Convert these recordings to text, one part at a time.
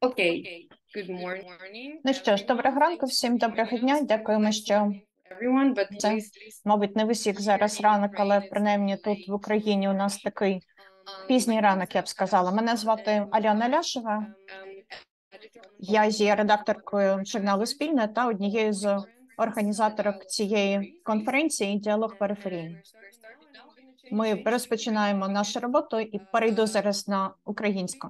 Окей. Good morning. Ну що ж, доброго ранку, всім доброго дня. Дякуємо, що Це- мабуть не в усіх зараз ранок, але принаймні тут в Україні у нас такий пізній ранок, я б сказала. Мене звати Альона Ляшева. Я є редакторкою журналу Спільне та однією з організаторок цієї конференції Діалог периферії. Ми розпочинаємо нашу роботу і перейду зараз на українську,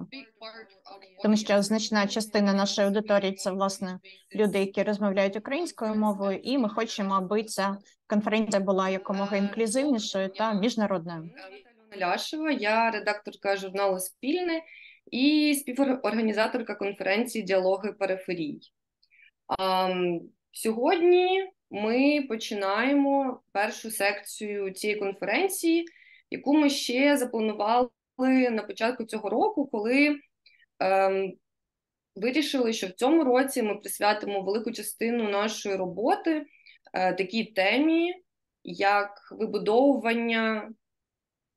тому що значна частина нашої аудиторії це власне люди, які розмовляють українською мовою, і ми хочемо, аби ця конференція була якомога інклюзивнішою та міжнародною. Ляшева, я редакторка журналу Спільне і співорганізаторка конференції Діалоги периферій. Ам, Сьогодні ми починаємо першу секцію цієї конференції, яку ми ще запланували на початку цього року, коли ем, вирішили, що в цьому році ми присвятимо велику частину нашої роботи е, такій темі, як вибудовування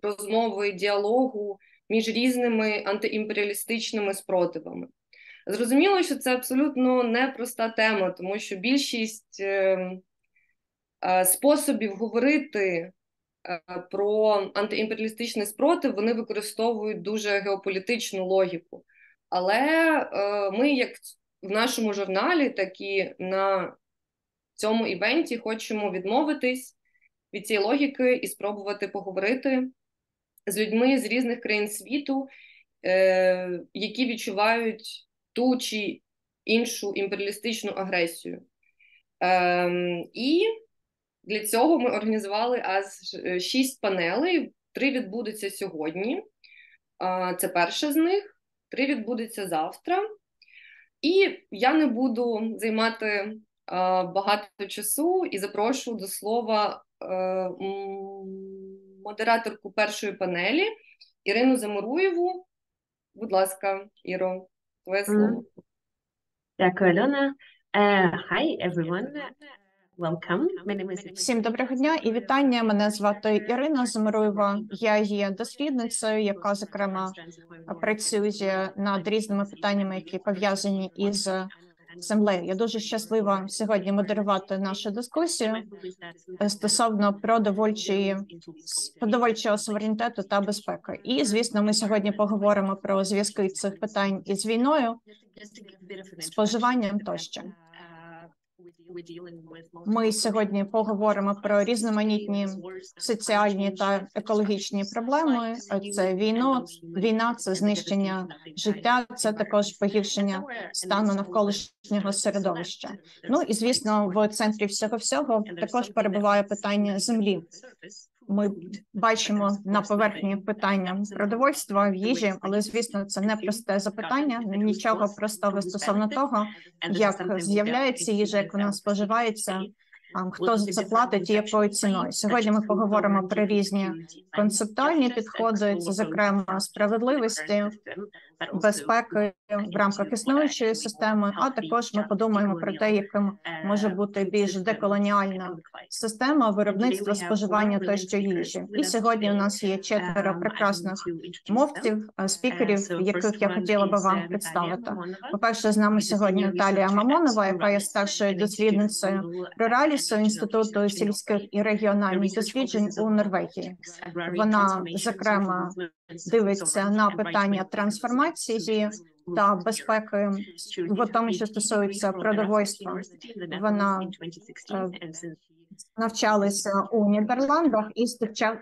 розмови діалогу між різними антиімперіалістичними спротивами. Зрозуміло, що це абсолютно непроста тема, тому що більшість е, е, способів говорити е, про антиімперіалістичний спротив вони використовують дуже геополітичну логіку. Але е, ми, як в нашому журналі, так і на цьому івенті, хочемо відмовитись від цієї логіки і спробувати поговорити з людьми з різних країн світу, е, які відчувають ту чи іншу імперіалістичну агресію. Ем, і для цього ми організували аж шість панелей. Три відбудуться сьогодні. Це перша з них, три відбудеться завтра. І я не буду займати а, багато часу і запрошу до слова е, модераторку першої панелі Ірину Замуруєву. Будь ласка, Іро, твоє слово. Дякую, Альона. Uh, everyone. Welcome. My name is Всім доброго дня і вітання. Мене звати Ірина Замируєва. Я є дослідницею, яка зокрема працює над різними питаннями, які пов'язані із землею. Я дуже щаслива сьогодні модерувати нашу дискусію стосовно продовольчої продовольчого суверенітету та безпеки. І звісно, ми сьогодні поговоримо про зв'язки цих питань із війною, споживанням тощо. Ми сьогодні поговоримо про різноманітні соціальні та екологічні проблеми. Це війно, війна, це знищення життя, це також погіршення стану навколишнього середовища. Ну і звісно, в центрі всього всього також перебуває питання землі. Ми бачимо на поверхні питання продовольства в їжі, але звісно, це не просте запитання. Нічого простого стосовно того, як з'являється їжа, як вона споживається, хто за це платить і якою ціною. Сьогодні ми поговоримо про різні концептуальні підходи, це зокрема справедливості, безпеки в рамках існуючої системи. А також ми подумаємо про те, яким може бути більш деколоніальна система виробництва споживання тощо їжі. І сьогодні у нас є четверо прекрасних мовців, е, спікерів, яких я хотіла би вам представити. По перше, з нами сьогодні Наталія Мамонова, яка є старшою дослідницею Руралісу інституту сільських і регіональних досліджень у Норвегії. Вона зокрема дивиться на питання трансформації та безпеки в тому, що стосується продовольства. Вона е, навчалася у Нідерландах, і з тих ча-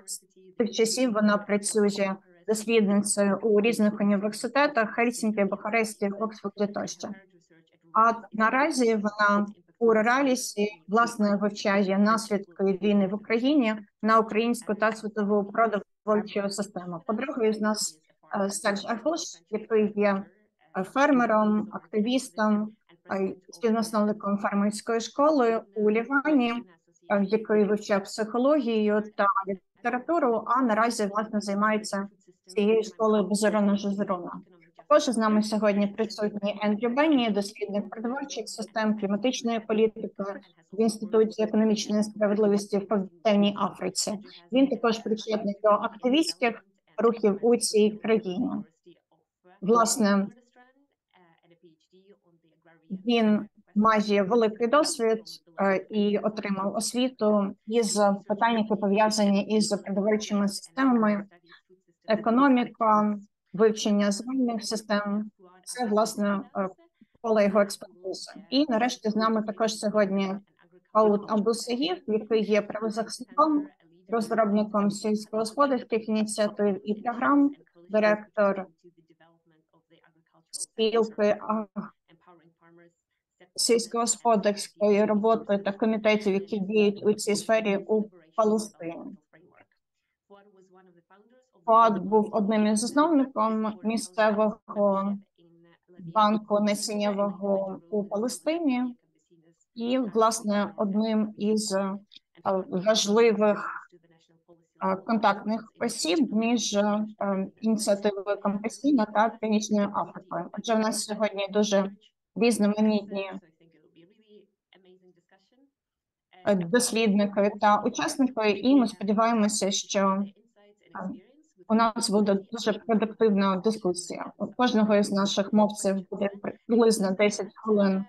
часів вона працює дослідницею у різних університетах Хельсінкі, Бухаресті, Оксфорді тощо. А наразі вона у Руралісі власне вивчає наслідки війни в Україні на українську та світову продовольчу систему. По-друге, з нас е, Серж Арфуш, який є е, фермером, активістом, е, співзасновником фермерської школи у Лівані, який вивчав психологію та літературу, а наразі власне займається цією школою Безорона Жозерона. Також з нами сьогодні присутній Ендрю Бенні, дослідник продовольчих систем кліматичної політики в інституті економічної справедливості в Південній Африці. Він також причетний до активістських рухів у цій країні. Власне, Він має великий досвід е, і отримав освіту із питань, які пов'язані із продовольчими системами, економіка, вивчення земельних систем. Це власне е, поле його експертизи. І нарешті з нами також сьогодні Аут Абусагів, який є правозахисником, розробником сільськогосподарських ініціатив і програм, директор спілки сільськогосподарської роботи та комітетів, які діють у цій сфері у Палестині. Фуад був одним із засновником місцевого банку насіннєвого у Палестині і, власне, одним із е, важливих е, контактних осіб між е, ініціативою Компасійна та Північною Африкою. Отже, у нас сьогодні дуже різноманітні дослідники та учасники, і ми сподіваємося, що е, у нас буде дуже продуктивна дискусія. У кожного із наших мовців буде приблизно 10 хвилин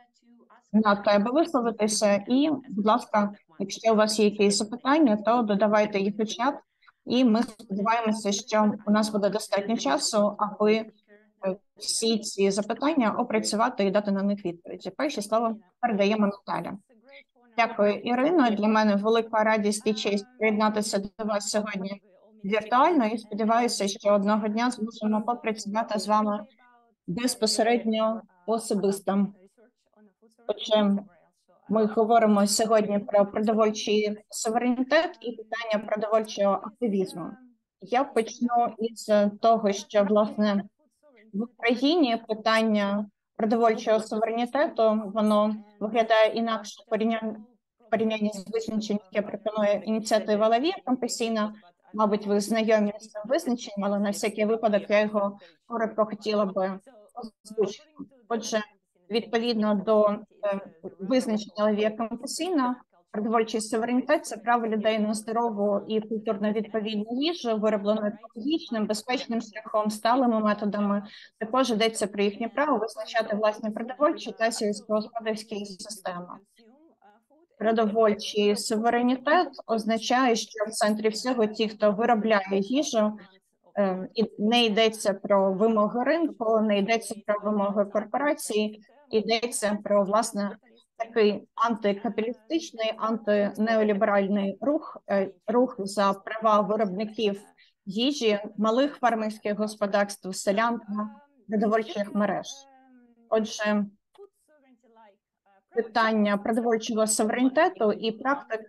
на тебе висловитися. І, будь ласка, якщо у вас є якісь запитання, то додавайте їх у чат, і ми сподіваємося, що у нас буде достатньо часу, аби е, всі ці запитання опрацювати і дати на них відповіді. Перше слово передаємо Наталя. Дякую, Ірино. Для мене велика радість і честь приєднатися до вас сьогодні віртуально і сподіваюся, що одного дня зможемо попрацювати з вами безпосередньо особисто. Отже, ми говоримо сьогодні про продовольчий суверенітет і питання продовольчого активізму. Я почну із того, що власне в Україні питання продовольчого суверенітету воно виглядає інакше порівняння порівнянні з визначенням, яке пропонує ініціатива Лавія компенсійна. Мабуть, ви знайомі з цим визначенням, але на всякий випадок я його коротко хотіла би озвучити. Отже, відповідно до е, визначення Лавія компенсійна, продовольчий суверенітет це право людей на здорову і культурно відповідну їжу, вироблену екологічним, безпечним шляхом, сталими методами. Також йдеться про їхнє право визначати власні продовольчі та сільськогосподарські системи. Продовольчий суверенітет означає, що в центрі всього ті, хто виробляє їжу, е, і не йдеться про вимоги ринку, не йдеться про вимоги корпорації, йдеться про власне такий антикапіталістичний, антинеоліберальний рух, е, рух за права виробників їжі, малих фермерських господарств, селян та продовольчих мереж. Отже, питання продовольчого суверенітету і практик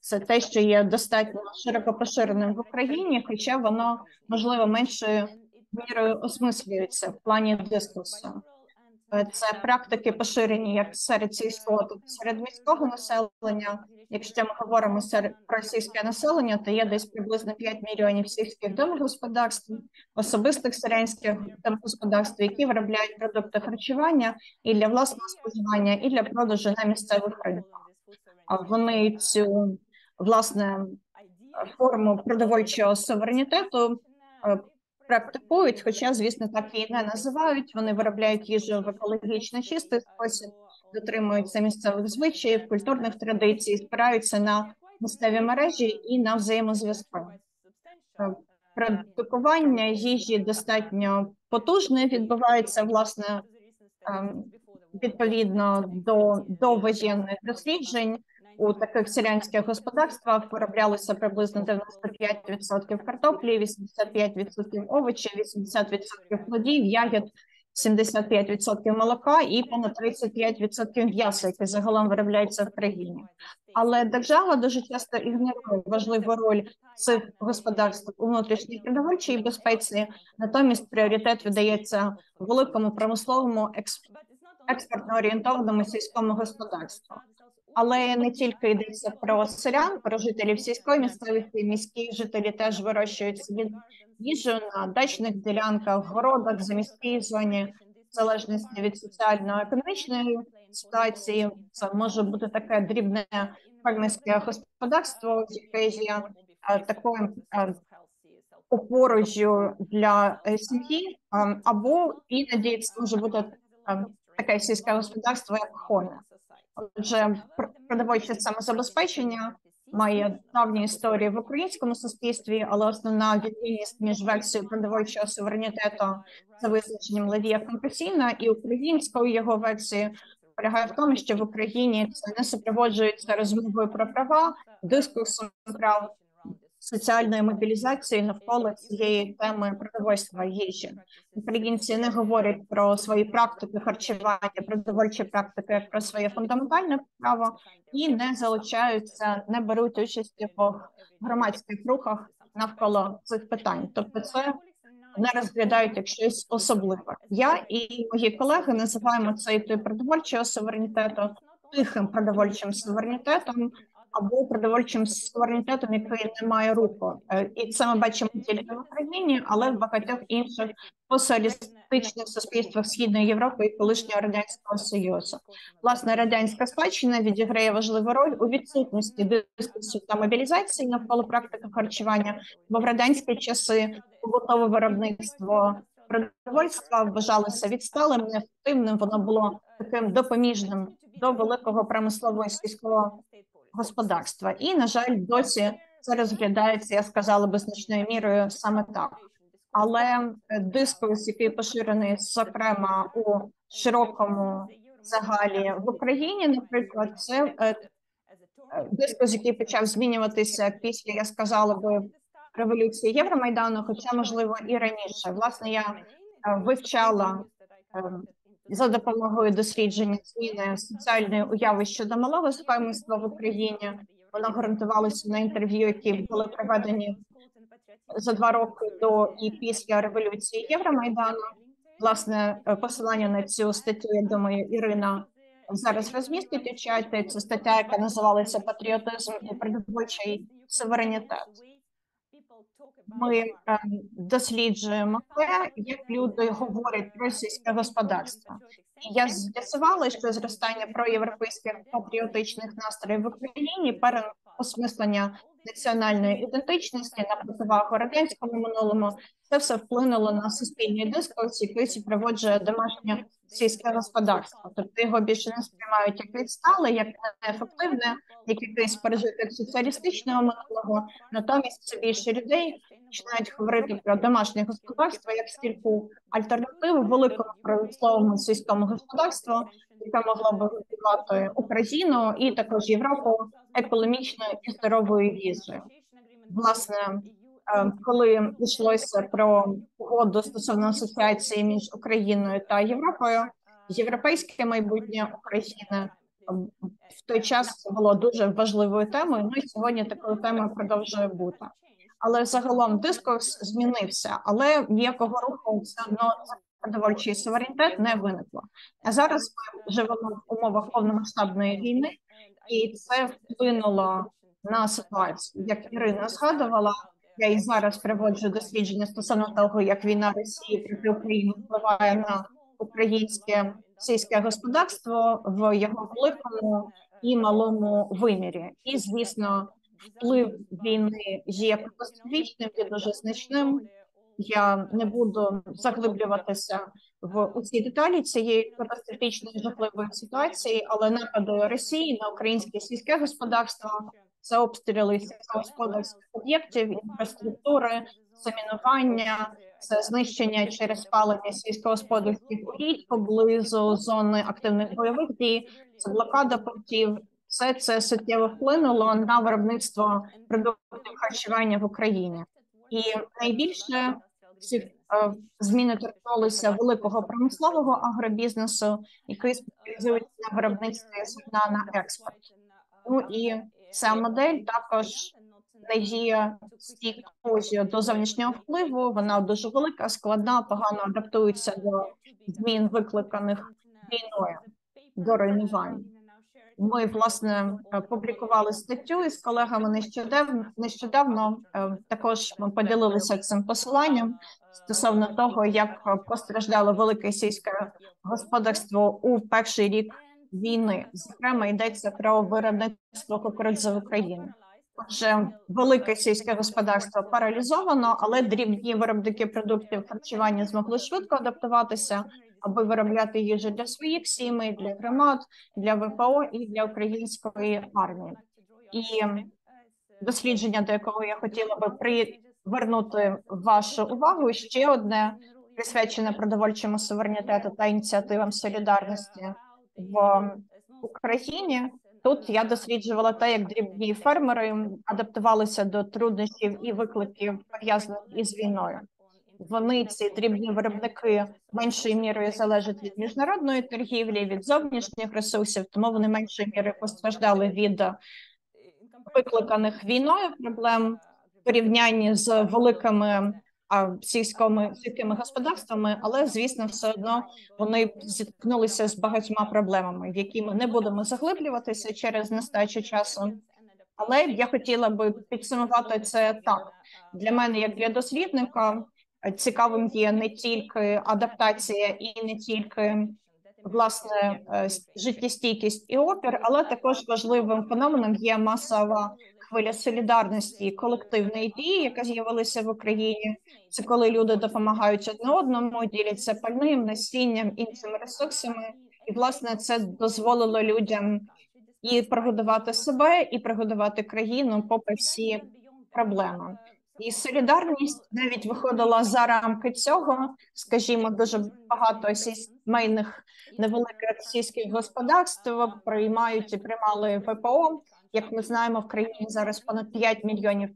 це те, що є достатньо широко поширеним в Україні, хоча воно можливо меншою мірою осмислюється в плані дискусу. Це практики поширені як серед сільського, так серед міського населення. Якщо ми говоримо про сільське населення, то є десь приблизно 5 мільйонів сільських домогосподарств, особистих селянських домогосподарств, які виробляють продукти харчування і для власного споживання, і для продажу на місцевих ринках. Вони цю власне форму продовольчого суверенітету е, практикують, хоча, звісно, так і не називають. Вони виробляють їжу в екологічно чистий спосіб, дотримуються місцевих звичаїв, культурних традицій, спираються на місцеві мережі і на взаємозв'язку. Е, Продукування їжі достатньо потужне, відбувається власне ем, відповідно до довоєнних досліджень. У таких селянських господарствах вироблялося приблизно 95% картоплі, 85% овочів, 80% плодів, ягід, 75% молока і понад 35% м'яса, яке загалом виробляється в країні. Але держава дуже часто ігнорує важливу роль цих господарств у внутрішній продовольчій безпеці. Натомість пріоритет віддається великому промисловому експортно орієнтованому сільському господарству але не тільки йдеться про селян, про жителів сільської місцевості, міські жителі теж вирощують їжу на дачних ділянках, городах, за міській зоні, в залежності від соціально-економічної ситуації. Це може бути таке дрібне фермерське господарство, яке є такою опорою для е, сім'ї, або іноді це може бути таке сільське господарство, як хомі. Отже, пр- продовольче самозабезпечення має давні історії в українському суспільстві, але основна відмінність між версією продовольчого суверенітету за визначенням Левія конфесійна і українською його версією полягає в тому, що в Україні це не супроводжується розмовою про права, дискурсом прав соціальної мобілізації навколо цієї теми продовольства їжі. Українці не говорять про свої практики харчування, продовольчі практики про своє фундаментальне право і не залучаються, не беруть участі в громадських рухах навколо цих питань. Тобто, це не розглядають як щось особливе. Я і мої колеги називаємо цей тип продовольчого суверенітету тихим продовольчим суверенітетом або продовольчим суверенітетом, який не має руху. Е, І це ми бачимо тільки в Україні, але в багатьох інших посоціалістичних суспільствах Східної Європи і колишнього радянського союзу. Власне, радянська спадщина відіграє важливу роль у відсутності дискусів та мобілізації навколо практики харчування, бо в радянські часи побутове виробництво продовольства вважалося відсталим, неефективним. Воно було таким допоміжним до великого промислового сільського господарства. І, на жаль, досі це розглядається, я сказала би значною мірою саме так. Але е, дискурс, який поширений, зокрема у широкому загалі в Україні, наприклад, це е, е, дискурс, який почав змінюватися після, я сказала би, революції Євромайдану, хоча можливо і раніше. Власне, я вивчала за допомогою дослідження зміни соціальної уяви щодо малого схемництва в Україні. Воно ґрунтувалося на інтерв'ю, які були проведені за два роки до і після революції Євромайдану. Власне, посилання на цю статтю, я думаю, Ірина зараз розмістить у чаті. Це стаття, яка називалася Патріотизм і продовольчий суверенітет. Ми е, досліджуємо те, як люди говорять про сільське господарство. І я з'ясувала, що зростання проєвропейських патріотичних настроїв в Україні, переосмислення національної ідентичності на противагу радянському минулому, це все вплинуло на суспільний дискурс, який супроводжує домашнє сільське господарство. Тобто його більше не сприймають як відстале, як неефективне, як якийсь пережиток соціалістичного минулого. Натомість все більше людей починають говорити про домашнє господарство як стільку альтернативу великому промисловому сільському господарству, яке могло б розвивати Україну і також Європу економічною і здоровою їжею. Власне, е, коли йшлося про угоду стосовно асоціації між Україною та Європою, європейське майбутнє України е, в той час було дуже важливою темою. Ну і сьогодні такою темою продовжує бути. Але загалом дискурс змінився, але ніякого руху все одно продовольчий суверенітет не виникло. А зараз ми живемо в умовах повномасштабної війни, і це вплинуло на ситуацію. Як Ірина згадувала, я і зараз проводжу дослідження стосовно того, як війна Росії проти України впливає на українське сільське господарство в його великому і малому вимірі. І звісно, вплив війни є катастрофічним, є дуже значним. Я не буду заглиблюватися в у ці деталі цієї катастрофічної жахливої ситуації, але напади Росії на українське сільське господарство це обстріли сільськогосподарських об'єктів, інфраструктури, замінування, це знищення через спалення сільськогосподарських угідь поблизу зони активних бойових дій, це блокада портів. Все це суттєво вплинуло на виробництво продуктів харчування в Україні, і найбільше ці е, зміни торкнулися великого промислового агробізнесу, який спеціалізується на виробництві зерна на експорт. Ну і ця модель також не є стійкою до зовнішнього впливу. Вона дуже велика, складна, погано адаптується до змін, викликаних війною до руйнувань. Ми власне публікували статтю із колегами нещодавно. Нещодавно також ми поділилися цим посиланням стосовно того, як постраждало велике сільське господарство у перший рік війни. Зокрема, йдеться про виробництво кукурудзи в Україні. Отже, велике сільське господарство паралізовано, але дрібні виробники продуктів харчування змогли швидко адаптуватися. Аби виробляти їжу для своїх сімей, для громад, для ВПО і для української армії. І дослідження, до якого я хотіла би привернути вашу увагу, ще одне присвячене продовольчому суверенітету та ініціативам солідарності в Україні. Тут я досліджувала те, як дрібні фермери адаптувалися до труднощів і викликів пов'язаних із війною. Вони ці дрібні виробники меншою мірою залежать від міжнародної торгівлі, від зовнішніх ресурсів, тому вони меншою мірою постраждали від викликаних війною проблем в порівнянні з великими сільськими сільськими господарствами, але звісно, все одно вони зіткнулися з багатьма проблемами, в які ми не будемо заглиблюватися через нестачу часу. Але я хотіла би підсумувати це так для мене, як для дослідника, цікавим є не тільки адаптація і не тільки власне е, життєстійкість і опір, але також важливим феноменом є масова хвиля солідарності колективної дії, яка з'явилася в Україні. Це коли люди допомагають одне одному, діляться пальним, насінням, іншими ресурсами, і власне це дозволило людям і прогодувати себе, і прогодувати країну, попри всі проблеми. І солідарність навіть виходила за рамки цього, скажімо, дуже багато сімейних невеликих сільських господарств приймають і приймали ВПО. Як ми знаємо, в країні зараз понад 5 мільйонів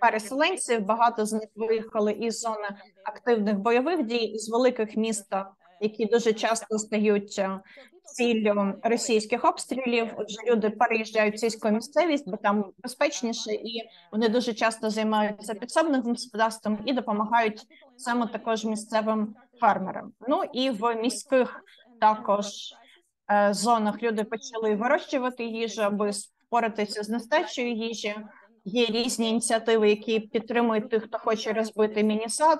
переселенців. Багато з них виїхали із зони активних бойових дій із великих міст, які дуже часто стають ціллю російських обстрілів. Отже, люди переїжджають в сільську місцевість, бо там безпечніше, і вони дуже часто займаються підсобним господарством і допомагають саме також місцевим фермерам. Ну і в міських також е, зонах люди почали вирощувати їжу, аби впоратися з нестачею їжі. Є різні ініціативи, які підтримують тих, хто хоче розбити міні-сад,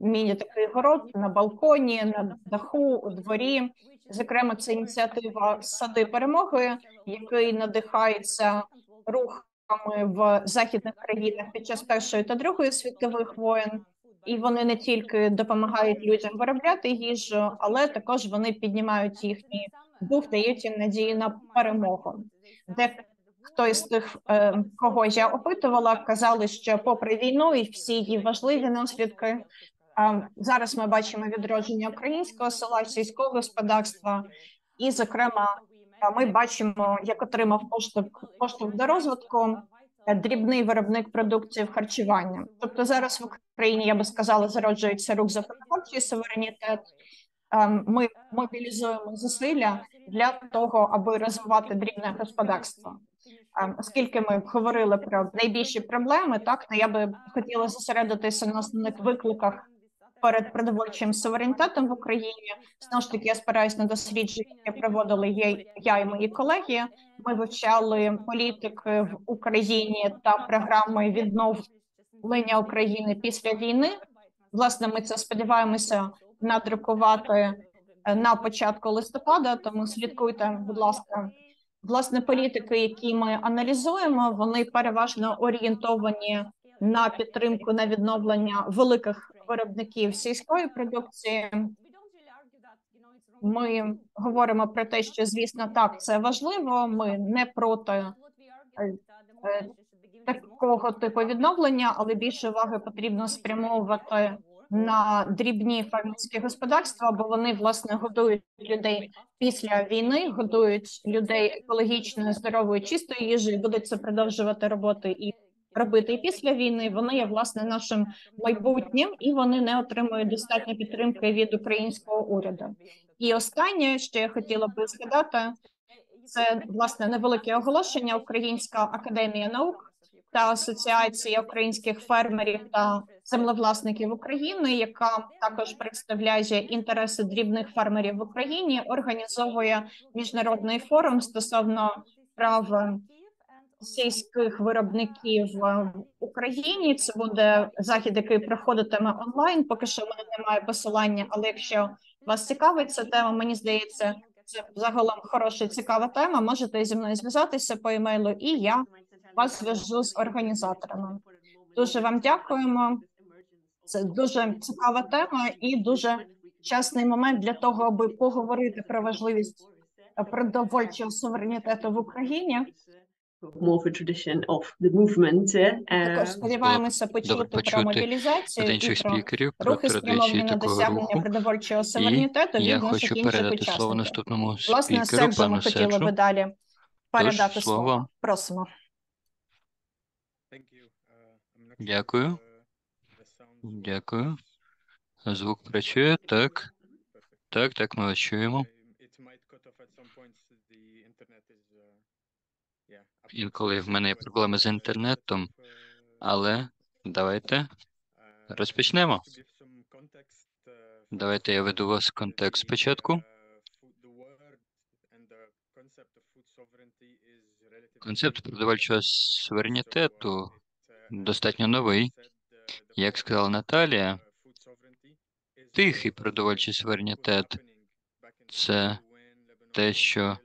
міні такий город на балконі, на даху, у дворі. Зокрема, це ініціатива сади перемоги, який надихається рухами в західних країнах під час першої та другої світових воєн, і вони не тільки допомагають людям виробляти їжу, але також вони піднімають їхній дух, дають їм надію на перемогу. Де хто із тих, е, кого я опитувала, казали, що попри війну і всі її важливі наслідки, Зараз ми бачимо відродження українського села, сільського господарства, і, зокрема, ми бачимо, як отримав поштовх поштовх до розвитку е, дрібний виробник продуктів харчування. Тобто, зараз в Україні я би сказала, зароджується рух за продовольчий суверенітет. Ми мобілізуємо зусилля для того, аби розвивати дрібне господарство. Оскільки ми говорили про найбільші проблеми, так то я би хотіла зосередитися на основних викликах перед продовольчим суверенітетом в Україні. Знову ж таки, я спираюсь на дослідження, яке проводили я, я і мої колеги. Ми вивчали політики в Україні та програми відновлення України після війни. Власне, ми це сподіваємося надрукувати е, на початку листопада. Тому слідкуйте, будь ласка. Власне, політики, які ми аналізуємо, вони переважно орієнтовані на підтримку на відновлення великих виробників сільської продукції. Ми говоримо про те, що звісно так це важливо. Ми не проти е, такого типу відновлення, але більше уваги потрібно спрямовувати на дрібні фермерські господарства, бо вони власне годують людей після війни, годують людей екологічною здоровою чистою їжею, будуть це продовжувати роботи і робити і після війни. Вони є власне нашим майбутнім, і вони не отримують достатньо підтримки від українського уряду. І останнє, що я хотіла би згадати, це власне невелике оголошення Українська академія наук та Асоціація українських фермерів та землевласників України, яка також представляє інтереси дрібних фермерів в Україні, організовує міжнародний форум стосовно прав сільських виробників в Україні. Це буде захід, який проходитиме онлайн. Поки що в мене немає посилання, але якщо вас цікавить ця тема, мені здається, це загалом хороша цікава тема. Можете зі мною зв'язатися по емейлу, і я вас зв'яжу з організаторами. Дуже вам дякуємо. Це дуже цікава тема і дуже вчасний момент для того, аби поговорити про важливість е, продовольчого суверенітету в Україні. More of a tradition of the movement. uh, Також сподіваємося почути про мобілізацію і про спікерів про рухи спрямовані традиції на такого досягнення руху. продовольчого суверенітету я від наших хочу інших передати слово наступному Власне, спікеру, ми пану хотіли би далі передати слово слово. Просимо. Дякую. Дякую. Звук працює, так. Так, так, ми вас чуємо. Інколи в мене є проблеми з інтернетом, але давайте розпочнемо. Давайте я веду вас в контекст спочатку. Концепт продовольчого суверенітету достатньо новий. Як сказала Наталія, тихий продовольчий суверенітет це те, що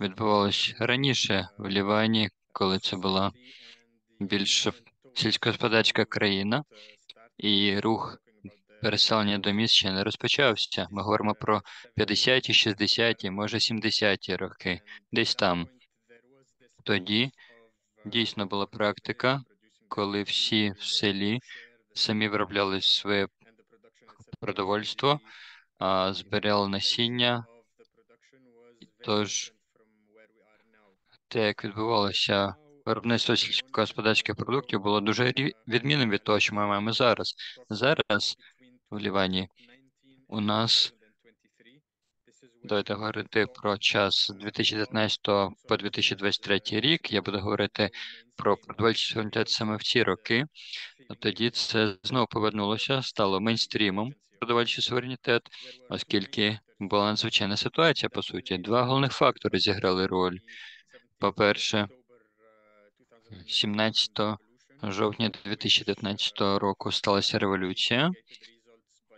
відбувалось раніше в Лівані, коли це була більш сільськогосподарська країна, і рух переселення до міст ще не розпочався. Ми говоримо про 50-ті, 60-ті, може 70-ті роки, десь там. Тоді дійсно була практика, коли всі в селі самі виробляли своє продовольство, а збирали насіння. Тож те, як відбувалося виробництво сільськогосподарських продуктів, було дуже відмінним від того, що ми маємо зараз. Зараз в Лівані у нас давайте говорити про час з 2019 по 2023 рік. Я буду говорити про продовольчий суверенітет саме в ці роки. Тоді це знову повернулося, стало мейнстрімом продовольчий суверенітет, оскільки була надзвичайна ситуація. По суті, два головних фактори зіграли роль. По-перше, 17 жовтня 2019 року сталася революція,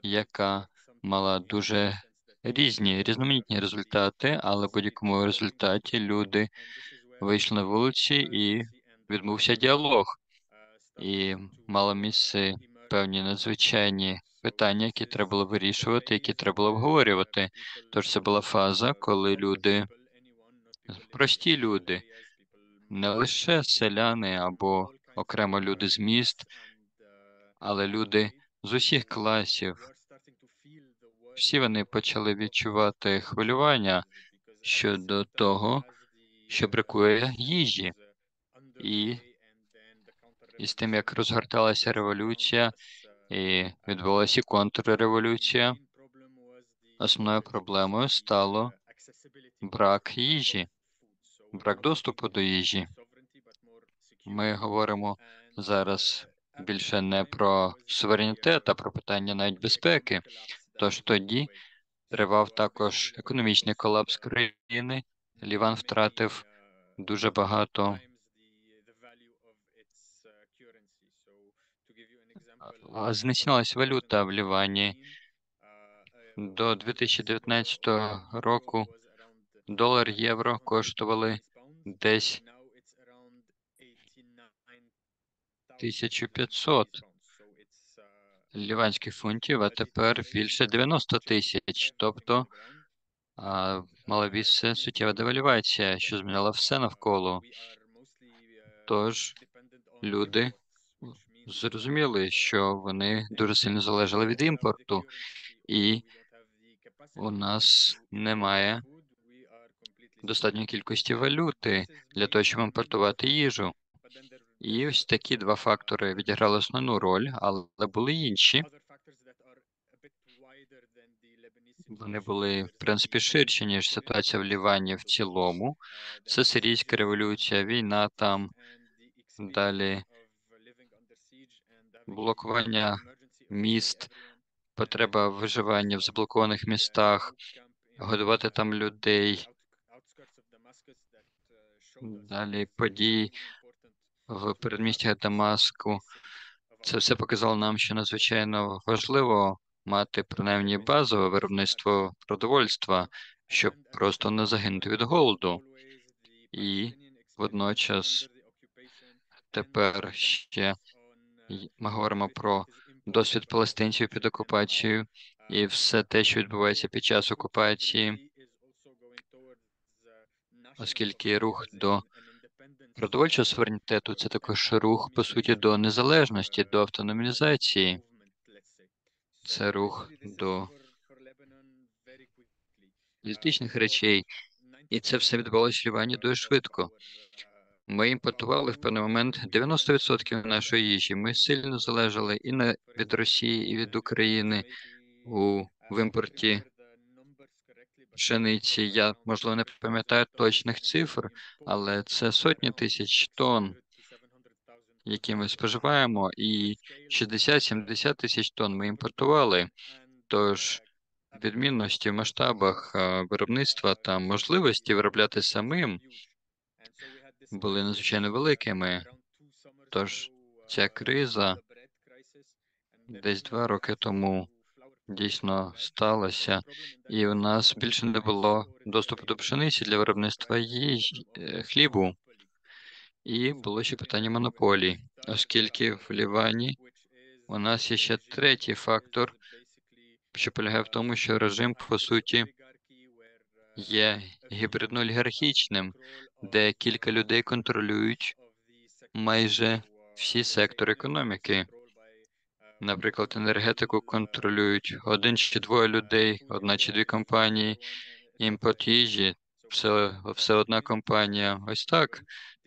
яка мала дуже різні різноманітні результати, але в будь-якому результаті люди вийшли на вулиці і відбувся діалог. І мало місце певні надзвичайні питання, які треба було вирішувати, які треба було обговорювати. Тож це була фаза, коли люди, прості люди, не лише селяни або окремо люди з міст, але люди з усіх класів. Всі вони почали відчувати хвилювання щодо того, що бракує їжі, і, і з тим, як розгорталася революція, і відбулася контрреволюція, основною проблемою стало брак їжі, брак доступу до їжі. Ми говоримо зараз більше не про суверенітет, а про питання навіть безпеки. Тож тоді тривав також економічний колапс країни. Ліван втратив дуже багато знецінилась валюта в Лівані. До 2019 року долар євро коштували десь 1500 ліванських фунтів, а тепер більше 90 тисяч. Тобто а, мала місце суттєва девальвація, що змінила все навколо. Тож люди зрозуміли, що вони дуже сильно залежали від імпорту, і у нас немає достатньої кількості валюти для того, щоб імпортувати їжу. І ось такі два фактори відіграли основну роль, але були інші. Вони були, в принципі, ширші, ніж ситуація в Лівані в цілому. Це сирійська революція, війна там, далі блокування міст, потреба виживання в заблокованих містах, годувати там людей, далі події в передмістях Дамаску. Це все показало нам, що надзвичайно важливо мати принаймні базове виробництво продовольства, щоб просто не загинути від голоду. І водночас тепер ще й ми говоримо про досвід палестинців під окупацією, і все те, що відбувається під час окупації, оскільки рух до продовольчого суверенітету це також рух, по суті, до незалежності, до автономізації. Це рух до політичних речей, і це все відбувалося в Лівані дуже швидко. Ми імпортували в певний момент 90% нашої їжі. Ми сильно залежали і на від Росії, і від України у в імпорті пшениці. Я можливо не пам'ятаю точних цифр, але це сотні тисяч тонн, які ми споживаємо, і 60-70 тисяч тонн ми імпортували. Тож відмінності в масштабах виробництва та можливості виробляти самим були надзвичайно великими. Тож ця криза десь два роки тому дійсно сталася, і у нас більше не було доступу до пшениці для виробництва їжі, е, хлібу. І було ще питання монополій, оскільки в Лівані у нас є ще третій фактор, що полягає в тому, що режим, по суті, є гібридно-олігархічним, де кілька людей контролюють майже всі сектори економіки. Наприклад, енергетику контролюють один чи двоє людей, одна чи дві компанії, імпорт їжі, все, все одна компанія. Ось так.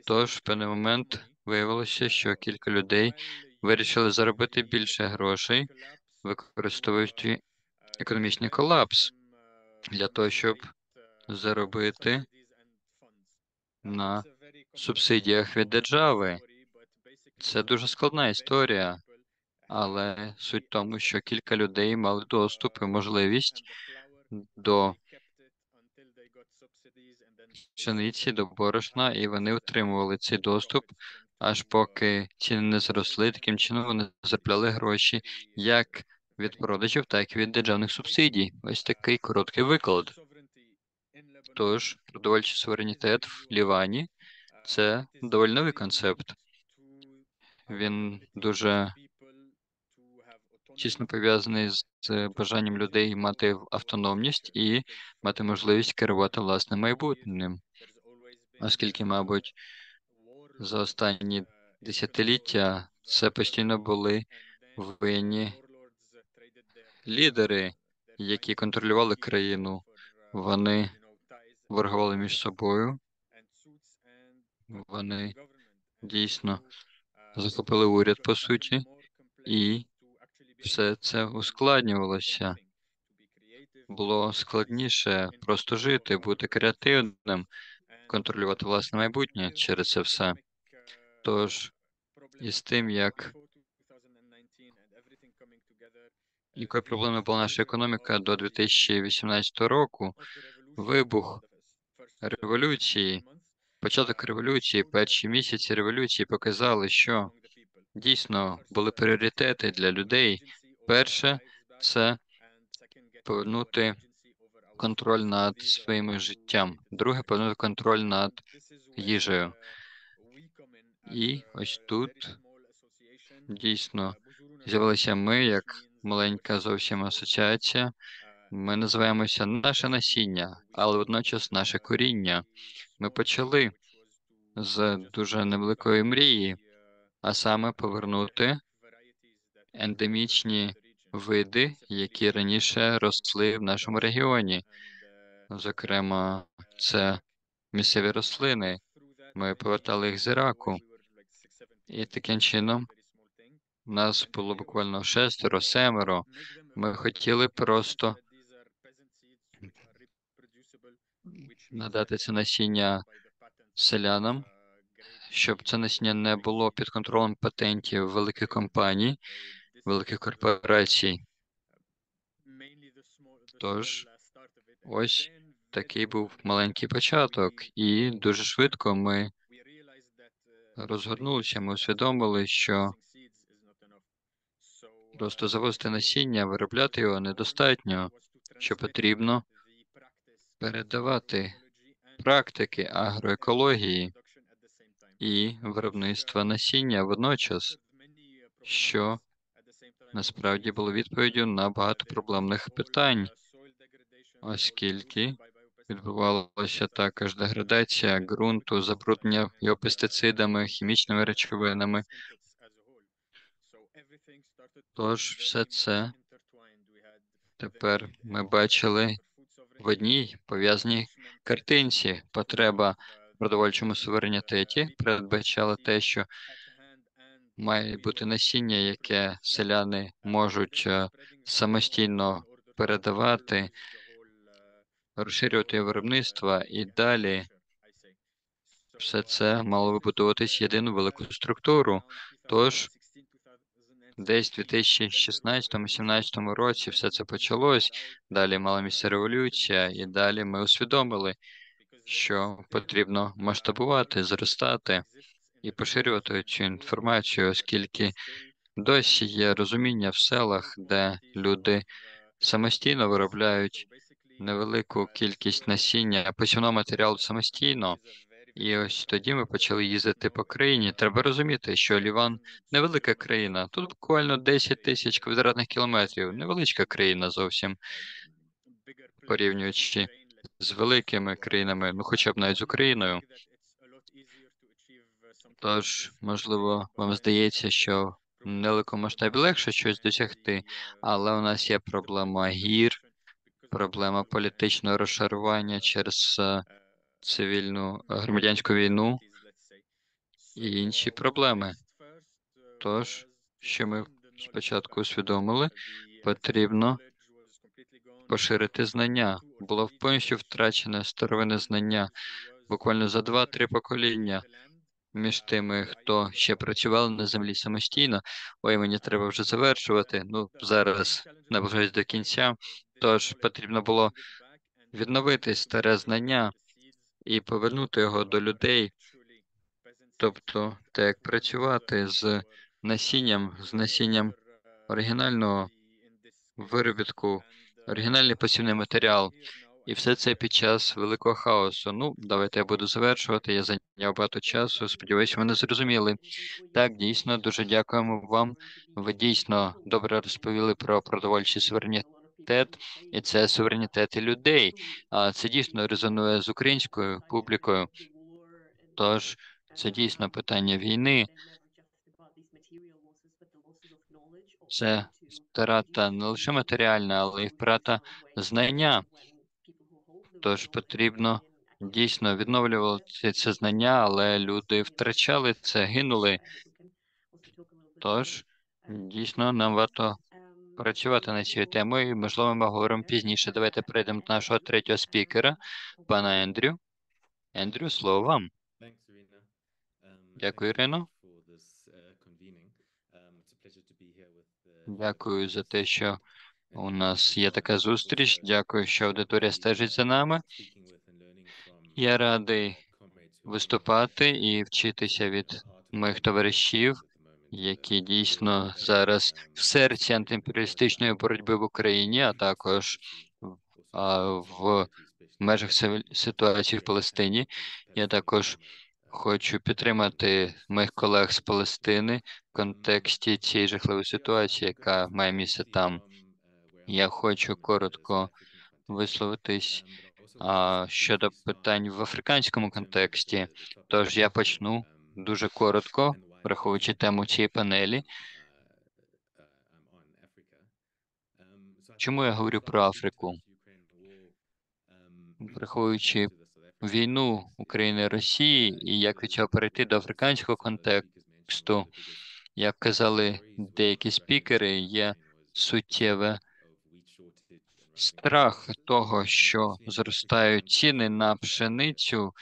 Тож, в певний момент виявилося, що кілька людей вирішили заробити більше грошей, використовуючи економічний колапс для того, щоб заробити на субсидіях від держави. Це дуже складна історія, але суть в тому, що кілька людей мали доступ і можливість до пшениці, до борошна, і вони отримували цей доступ, аж поки ціни не зросли. Таким чином вони заробляли гроші як від продажів, так і від державних субсидій. Ось такий короткий виклад. Тож, продовольчий суверенітет в Лівані це доволі новий концепт. Він дуже тісно пов'язаний з бажанням людей мати автономність і мати можливість керувати власним майбутнім, оскільки, мабуть, за останні десятиліття це постійно були винні лідери, які контролювали країну. Вони воргували між собою. Вони дійсно захопили уряд по суті, і все це ускладнювалося. Було складніше просто жити, бути креативним, контролювати власне майбутнє через це все. Тож із тим, як якою проблемою була наша економіка до 2018 року, вибух революції, початок революції, перші місяці революції показали, що дійсно були пріоритети для людей. Перше це повернути контроль над своїм життям. Друге повернути контроль над їжею. І ось тут дійсно з'явилися ми як маленька зовсім асоціація. Ми називаємося наше насіння, але водночас наше коріння. Ми почали з дуже невеликої мрії, а саме повернути ендемічні види, які раніше росли в нашому регіоні. Зокрема, це місцеві рослини. Ми повертали їх з Іраку, і таким чином нас було буквально шестеро, семеро. Ми хотіли просто надати це насіння селянам, щоб це насіння не було під контролем патентів великих компаній, великих корпорацій. Тож, ось такий був маленький початок, і дуже швидко ми розгорнулися. Ми усвідомили, що просто завозити насіння, виробляти його недостатньо, що потрібно передавати практики агроекології і виробництва насіння водночас, що насправді було відповіддю на багато проблемних питань, оскільки відбувалася також деградація ґрунту, забруднення його пестицидами, хімічними речовинами. Тож все це тепер ми бачили в одній пов'язаній картинці. Потреба продовольчому суверенітеті передбачала те, що має бути насіння, яке селяни можуть е, самостійно передавати, розширювати виробництво і далі все це мало вибудовуватись єдину велику структуру. Тож десь в 2016-17 році все це почалось. Далі мала місце революція, і далі ми усвідомили, що потрібно масштабувати, зростати і поширювати цю інформацію, оскільки досі є розуміння в селах, де люди самостійно виробляють невелику кількість насіння посівного матеріалу самостійно. І ось тоді ми почали їздити по країні. Треба розуміти, що Ліван невелика країна. Тут буквально 10 тисяч квадратних кілометрів. Невеличка країна зовсім порівнюючи з великими країнами, ну хоча б навіть з Україною. Тож, можливо, вам здається, що в невеликому масштабі легше щось досягти, але у нас є проблема гір, проблема політичного розшарування через е, цивільну е, громадянську війну і інші проблеми. Тож, що ми спочатку усвідомили, потрібно поширити знання. Було повністю втрачене старовинне знання буквально за два-три покоління між тими, хто ще працював на землі самостійно. Ой, мені треба вже завершувати. Ну зараз наближаюсь до кінця. Тож потрібно було відновити старе знання і повернути його до людей, тобто те, як працювати з насінням, з насінням оригінального виробітку, оригінальний посівний матеріал. І все це під час великого хаосу. Ну, давайте я буду завершувати. Я зайняв багато часу. Сподіваюся, ви не зрозуміли. Так, дійсно, дуже дякуємо вам. Ви дійсно добре розповіли про продовольчий суверенітет, і це суверенітет людей. А це дійсно резонує з українською публікою. Тож це дійсно питання війни. Це втрата не лише матеріальна, але й втрата знання. Тож потрібно дійсно відновлювати це знання, але люди втрачали це, гинули. Тож дійсно нам варто працювати над цією темою. і, Можливо, ми говоримо пізніше. Давайте перейдемо до нашого третього спікера, пана Ендрю. Ендрю, слово вам. Дякую, Ірино. Дякую за те, що у нас є така зустріч. Дякую, що аудиторія стежить за нами. Я радий виступати і вчитися від моїх товаришів, які дійсно зараз в серці антиімперіалістичної боротьби в Україні, а також а, в межах ситуації в Палестині. Я також хочу підтримати моїх колег з Палестини в контексті цієї жахливої ситуації, яка має місце там. Я хочу коротко висловитись а, щодо питань в африканському контексті. Тож я почну дуже коротко, враховуючи тему цієї панелі. Чому я говорю про Африку? Враховуючи війну України і Росії і як від цього перейти до африканського контексту, як казали деякі спікери, є суттєве страх того, що зростають ціни на пшеницю,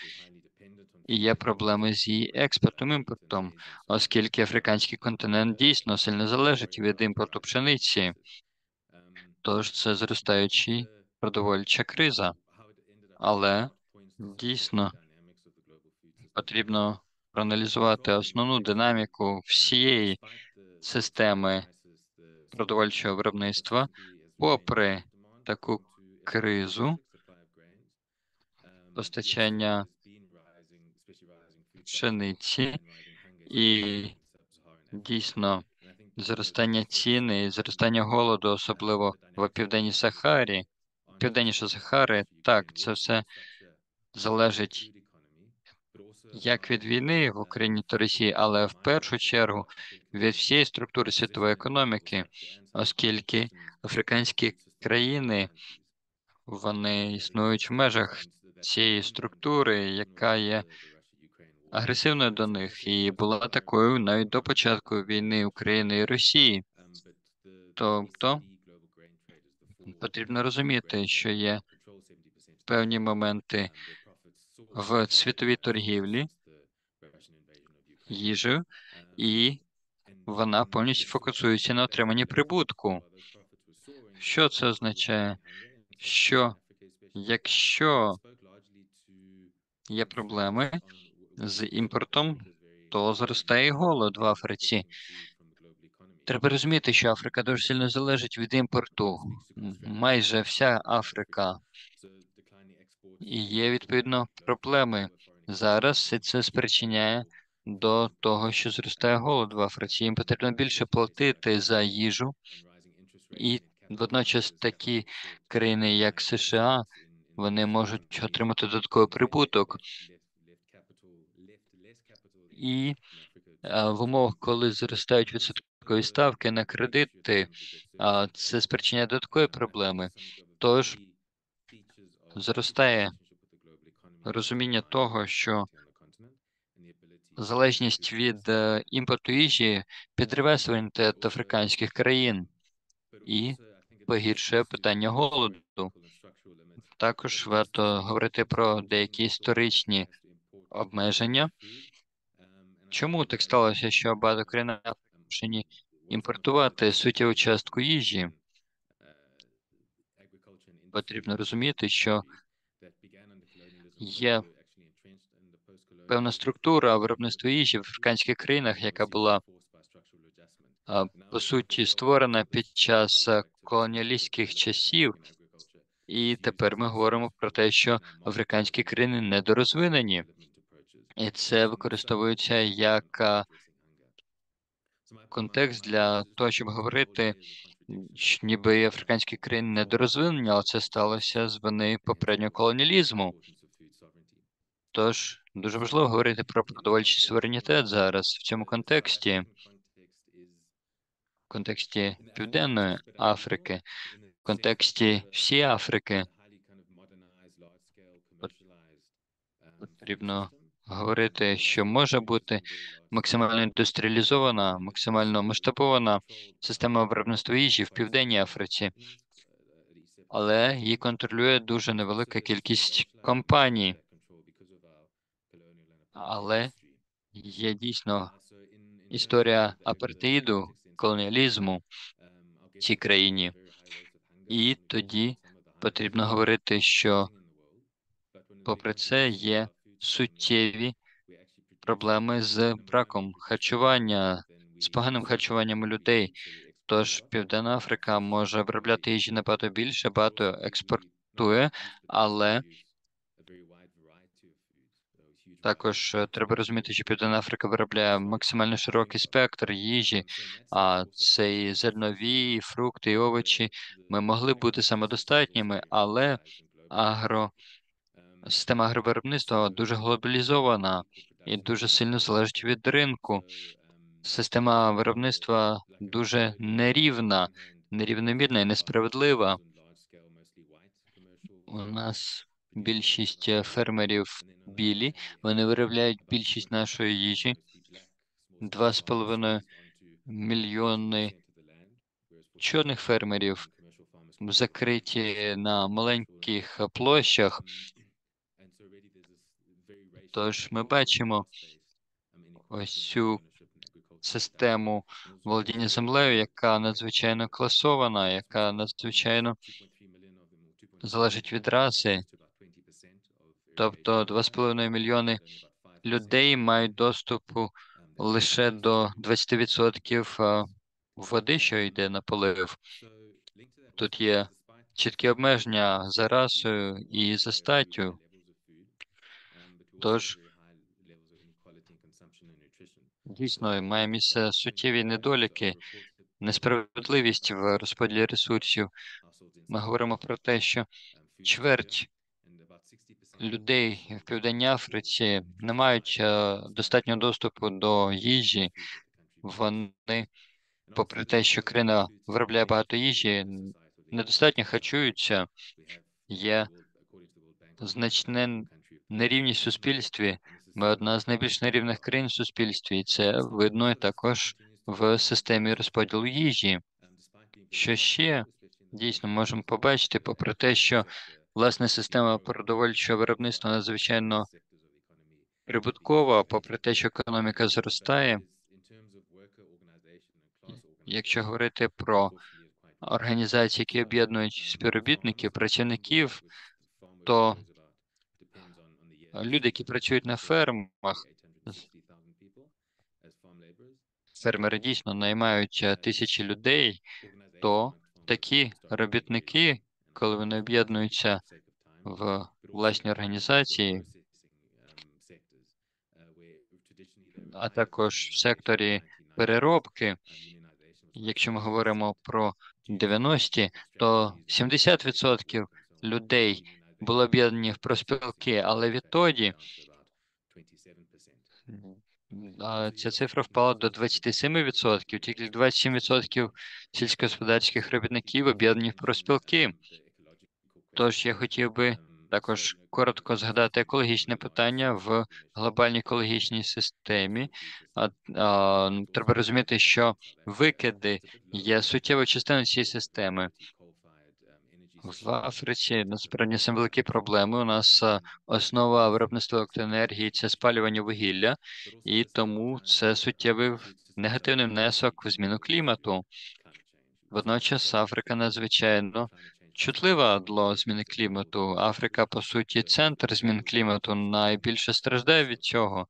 і є проблеми з її експортом імпортом, оскільки африканський континент дійсно сильно залежить від імпорту пшениці, тож це зростаюча продовольча криза, але дійсно потрібно проаналізувати основну динаміку всієї системи продовольчого виробництва, попри таку кризу постачання пшениці і дійсно зростання ціни і зростання голоду, особливо в південній Сахарі, південніше Сахари, так, це все залежить як від війни в Україні та Росії, але в першу чергу від всієї структури світової економіки, оскільки африканські країни вони існують в межах цієї структури, яка є агресивною до них, і була такою навіть до початку війни України і Росії. Тобто потрібно розуміти, що є певні моменти в світовій торгівлі їжею, і вона повністю фокусується на отриманні прибутку. Що це означає? Що якщо є проблеми з імпортом, то зростає голод в Африці. Треба розуміти, що Африка дуже сильно залежить від імпорту. Майже вся Африка. І є відповідно проблеми. Зараз і це спричиняє до того, що зростає голод в Африці. Їм потрібно більше платити за їжу, і водночас такі країни, як США, вони можуть отримати додатковий прибуток. І е, в умовах, коли зростають відсоткові ставки на кредити, це спричиняє додаткові проблеми. Тож зростає розуміння того, що залежність від е, імпорту їжі підриває суверенітет африканських країн і погіршує питання голоду. Також варто говорити про деякі історичні обмеження. Чому так сталося, що багато країн імпортувати суттєву частку їжі? Потрібно розуміти, що є певна структура виробництва їжі в африканських країнах, яка була по суті створена під час колоніалістських часів, і тепер ми говоримо про те, що африканські країни недорозвинені, і це використовується як контекст для того, щоб говорити, ніби африканські країни недорозвинені, але це сталося з вини попереднього колоніалізму. Тож дуже важливо говорити про продовольчий суверенітет зараз в цьому контексті, в контексті Південної Африки, в контексті всієї Африки. Потрібно говорити, що може бути максимально індустріалізована, максимально масштабована система виробництва їжі в Південній Африці, але її контролює дуже невелика кількість компаній. Але є дійсно історія апартеїду, колоніалізму в цій країні, і тоді потрібно говорити, що попри це є суттєві проблеми з браком харчування, з поганим харчуванням людей. Тож Південна Африка може виробляти їжі набагато більше, багато експортує, але також е, треба розуміти, що Південна Африка виробляє максимально широкий спектр їжі, а це і зернові, і фрукти, і овочі. Ми могли бути самодостатніми, але агро система агровиробництва дуже глобалізована і дуже сильно залежить від ринку. Система виробництва дуже нерівна, нерівномірна і несправедлива. У нас більшість фермерів білі, вони виробляють більшість нашої їжі. Два з половиною мільйони чорних фермерів закриті на маленьких площах. Тож ми бачимо ось цю систему володіння землею, яка надзвичайно класована, яка надзвичайно залежить від раси. Тобто 2,5 мільйони людей мають доступу лише до 20% води, що йде на полив. Тут є чіткі обмеження за расою і за статтю. Тож дійсно має місце суттєві недоліки несправедливість в розподілі ресурсів. Ми говоримо про те, що чверть людей в Південній Африці не мають е, достатнього доступу до їжі. Вони, попри те, що країна виробляє багато їжі, недостатньо харчуються. Є значна нерівність в суспільстві. Ми одна з найбільш нерівних країн в суспільстві, і це видно також в системі розподілу їжі. Що ще дійсно можемо побачити, попри те, що власне система продовольчого виробництва надзвичайно прибуткова, попри те, що економіка зростає. Якщо говорити про організації, які об'єднують співробітників, працівників, то люди, які працюють на фермах, фермери дійсно наймають е, тисячі людей, то такі робітники, коли вони об'єднуються в власні організації, а також в секторі переробки, якщо ми говоримо про 90-ті, то 70% людей були об'єднані в профспілки, але відтоді ця цифра впала до 27%. Тільки 27% сільськогосподарських робітників об'єднані в профспілки. Тож я хотів би також коротко згадати екологічне питання в глобальній екологічній системі. А, а, треба розуміти, що викиди є суттєвою частиною цієї системи. В Африці насправді це великі проблеми. У нас основа виробництва електроенергії це спалювання вугілля, і тому це суттєвий негативний внесок в зміну клімату. Водночас Африка надзвичайно чутлива до зміни клімату. Африка, по суті, центр змін клімату найбільше страждає від цього.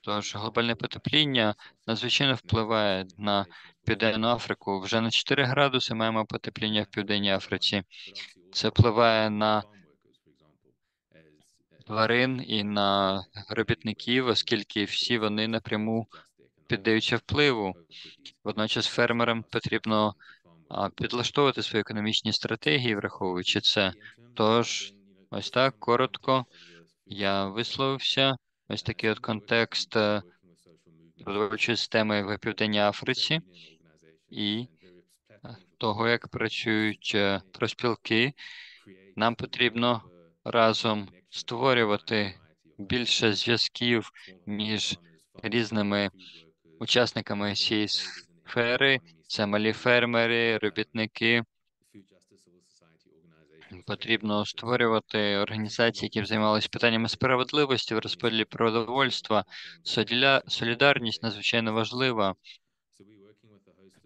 Тож глобальне потепління надзвичайно впливає на Південну Африку. Вже на 4 градуси маємо потепління в Південній Африці. Це впливає на тварин і на робітників, оскільки всі вони напряму піддаються впливу. Водночас фермерам потрібно підлаштовувати свої економічні стратегії, враховуючи це. Тож, ось так коротко я висловився. Ось такий от контекст е, продовольчої системи в Південній Африці і е, того, як працюють е, профспілки. Нам потрібно разом створювати більше зв'язків між різними учасниками цієї сфери. Це малі фермери, робітники. Потрібно створювати організації, які б займалися питаннями справедливості в розподілі продовольства. Солідарність надзвичайно важлива.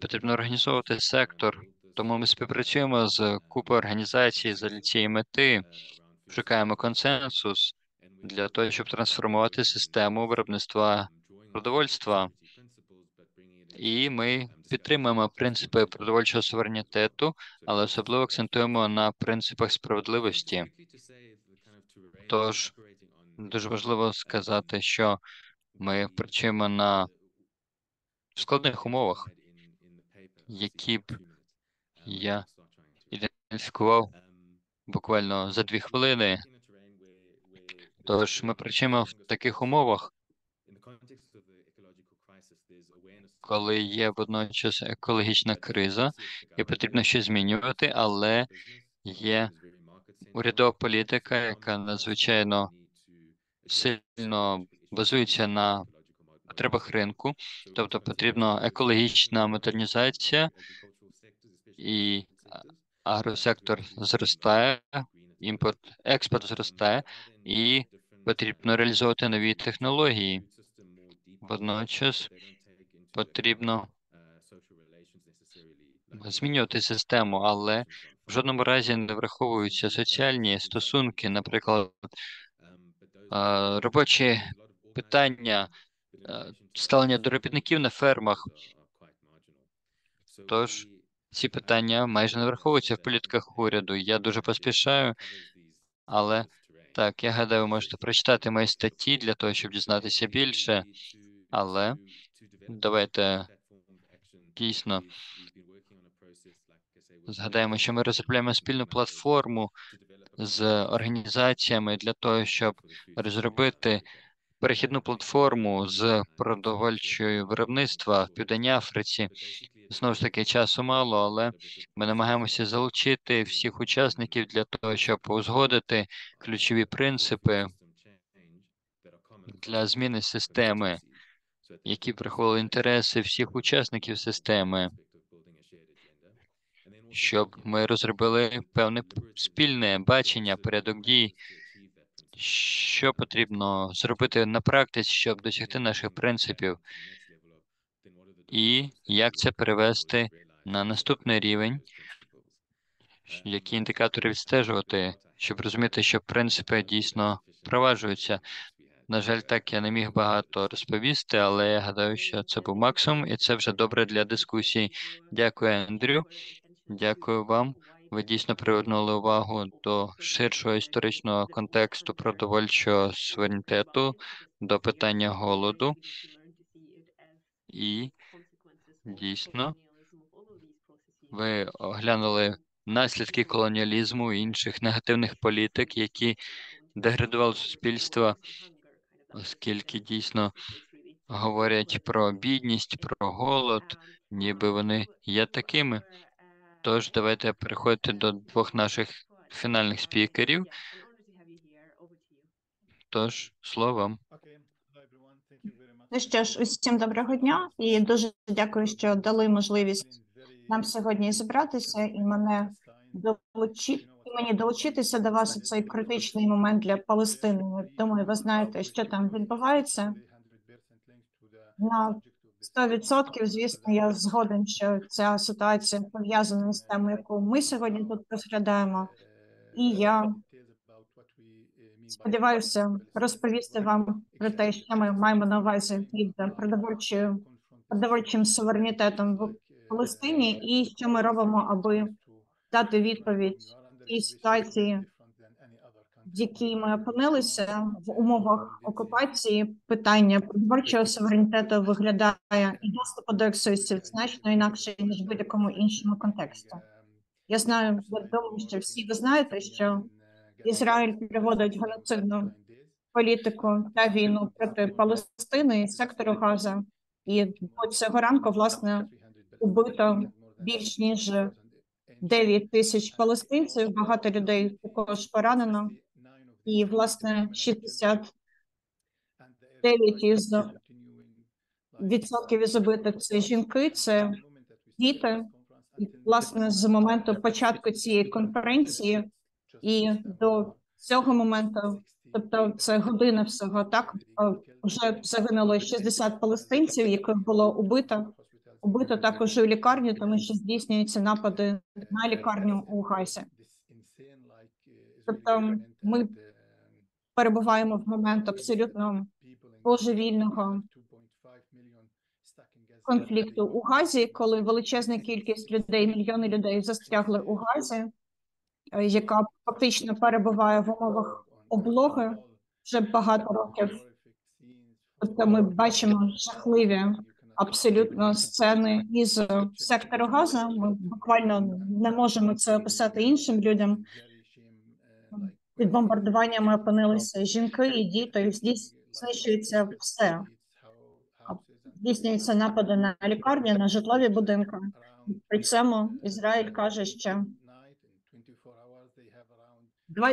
Потрібно організовувати сектор. Тому ми співпрацюємо з купою організацій для цієї мети, шукаємо консенсус для того, щоб трансформувати систему виробництва продовольства. І ми підтримуємо принципи продовольчого суверенітету, але особливо акцентуємо на принципах справедливості. Тож дуже важливо сказати, що ми працюємо на складних умовах, які б я ідентифікував буквально за дві хвилини. Тож ми працюємо в таких умовах, коли є водночас екологічна криза, і потрібно щось змінювати, але є урядова політика, яка надзвичайно сильно базується на потребах ринку, тобто потрібна екологічна модернізація, і агросектор зростає, імпорт, експорт зростає, і потрібно реалізовувати нові технології. Водночас потрібно змінювати систему, але в жодному разі не враховуються соціальні стосунки, наприклад, е, робочі питання, ставлення до робітників на фермах. Тож ці питання майже не враховуються в політиках уряду. Я дуже поспішаю, але так, я гадаю, ви можете прочитати мої статті для того, щоб дізнатися більше. Але давайте дійсно згадаємо, що ми розробляємо спільну платформу з організаціями для того, щоб розробити перехідну платформу з продовольчого виробництва в Південній Африці. Знову ж таки, часу мало, але ми намагаємося залучити всіх учасників для того, щоб узгодити ключові принципи для зміни системи, які приховували інтереси всіх учасників системи, щоб ми розробили певне спільне бачення, порядок дій, що потрібно зробити на практиці, щоб досягти наших принципів, і як це перевести на наступний рівень, які індикатори відстежувати, щоб розуміти, що принципи дійсно впроваджуються. На жаль, так я не міг багато розповісти, але я гадаю, що це був максимум, і це вже добре для дискусії. Дякую, Андрю. Дякую вам. Ви дійсно привернули увагу до ширшого історичного контексту продовольчого суверенітету, до питання голоду. І дійсно ви оглянули наслідки колоніалізму і інших негативних політик, які деградували суспільство, оскільки дійсно говорять про бідність, про голод, ніби вони є такими. Тож давайте переходити до двох наших фінальних спікерів. Тож, слово вам. Ну що ж, усім доброго дня і дуже дякую, що дали можливість нам сьогодні зібратися і мене долучити і мені долучитися до вас у цей критичний момент для Палестини. Думаю, ви знаєте, що там відбувається. На 100%, звісно, я згоден, що ця ситуація пов'язана з темою, яку ми сьогодні тут розглядаємо. І я сподіваюся розповісти вам про те, що ми маємо на увазі під продовольчою продовольчим суверенітетом в Палестині, і що ми робимо, аби дати відповідь тій ситуації, якій ми опинилися в умовах окупації. Питання продовольчого суверенітету виглядає і доступу до ресурсів значно інакше ніж в будь-якому іншому контексті. Я знаю, я думаю, що всі ви знаєте, що Ізраїль проводить геноцидну політику та війну проти Палестини і сектору Газа. І до цього ранку, власне, убито більш ніж 9 тисяч палестинців. Багато людей також поранено. І, власне, 69 із відсотків із убитих це жінки, це діти. І, власне, з моменту початку цієї конференції і до цього моменту, тобто це година всього, так вже загинуло 60 палестинців, яких було убито. Убито також у лікарні, тому що здійснюються напади на лікарню у Газі. Тобто ми перебуваємо в момент абсолютно божевільного конфлікту у Газі, коли величезна кількість людей, мільйони людей застрягли у Газі, е, яка фактично перебуває в умовах облоги вже багато років. Тобто ми бачимо жахливі абсолютно сцени із сектору Газа. Ми буквально не можемо це описати іншим людям. Під бомбардуваннями опинилися жінки і діти. і Здесь знищується все. Здійснюються напади на лікарні, на житлові будинки. При цьому Ізраїль каже, що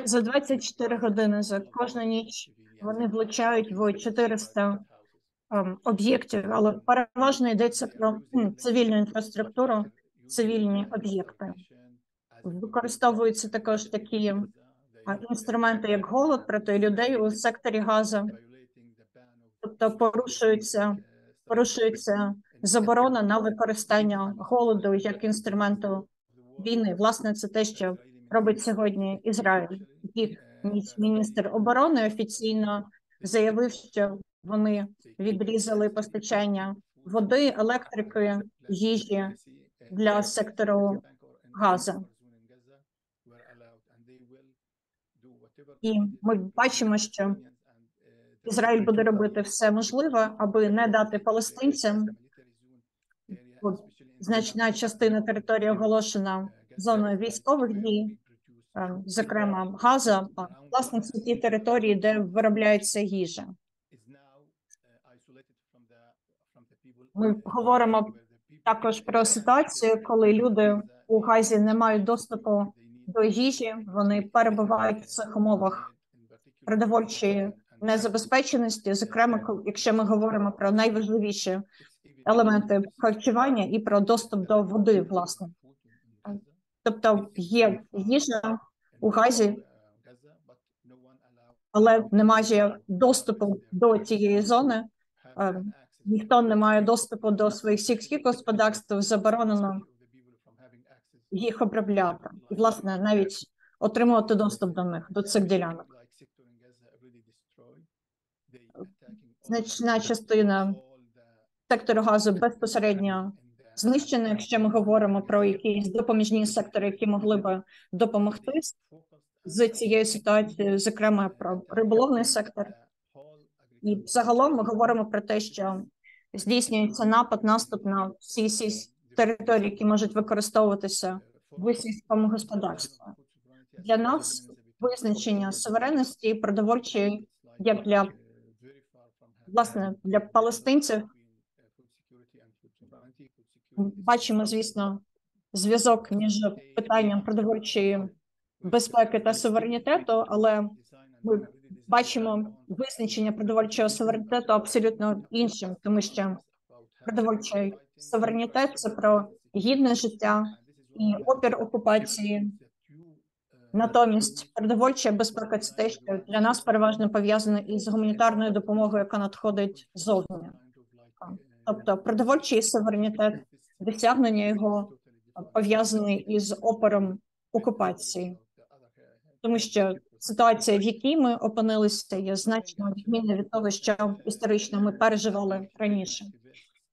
за 24 години за кожну ніч вони влучають в 400 ем, об'єктів, але переважно йдеться про цивільну інфраструктуру, цивільні об'єкти. Використовуються також такі інструменти, як голод проти людей у секторі газу, тобто порушується, порушується заборона на використання голоду як інструменту війни. Власне, це те, що робить сьогодні Ізраїль. Їх міністр оборони офіційно заявив, що вони відрізали постачання води, електрики, їжі для сектору Газа. І ми бачимо, що Ізраїль буде робити все можливе, аби не дати палестинцям значна частина території оголошена зоною військових дій, е, зокрема Газа, власне це ті території, де виробляється їжа. Ми говоримо також про ситуацію, коли люди у Газі не мають доступу до їжі, вони перебувають в цих умовах продовольчої незабезпеченості, зокрема, якщо ми говоримо про найважливіші елементи харчування і про доступ до води, власне. Тобто є їжа у Газі, але немає доступу до тієї зони. Е, Ніхто не має доступу до своїх сільських господарств, заборонено їх обробляти. І, власне, навіть отримувати доступ до них, до цих ділянок. Значна частина сектору газу безпосередньо знищена, якщо ми говоримо про якісь допоміжні сектори, які могли би допомогти з цією ситуацією, зокрема про риболовний сектор. І загалом ми говоримо про те, що здійснюється напад, наступ на всі ці території, які можуть використовуватися в сільському господарстві. Для нас визначення суверенності і продовольчої як для власне для палестинців. Бачимо, звісно, зв'язок між питанням продовольчої безпеки та суверенітету, але ми бачимо визначення продовольчого суверенітету абсолютно іншим, тому що продовольчий суверенітет це про гідне життя і опір окупації. Натомість продовольча безпека це те, що для нас переважно пов'язане із гуманітарною допомогою, яка надходить ззовні. Тобто продовольчий суверенітет, досягнення його пов'язаний із опором окупації, тому що ситуація, в якій ми опинилися, є значно відмінна від того, що історично ми переживали раніше.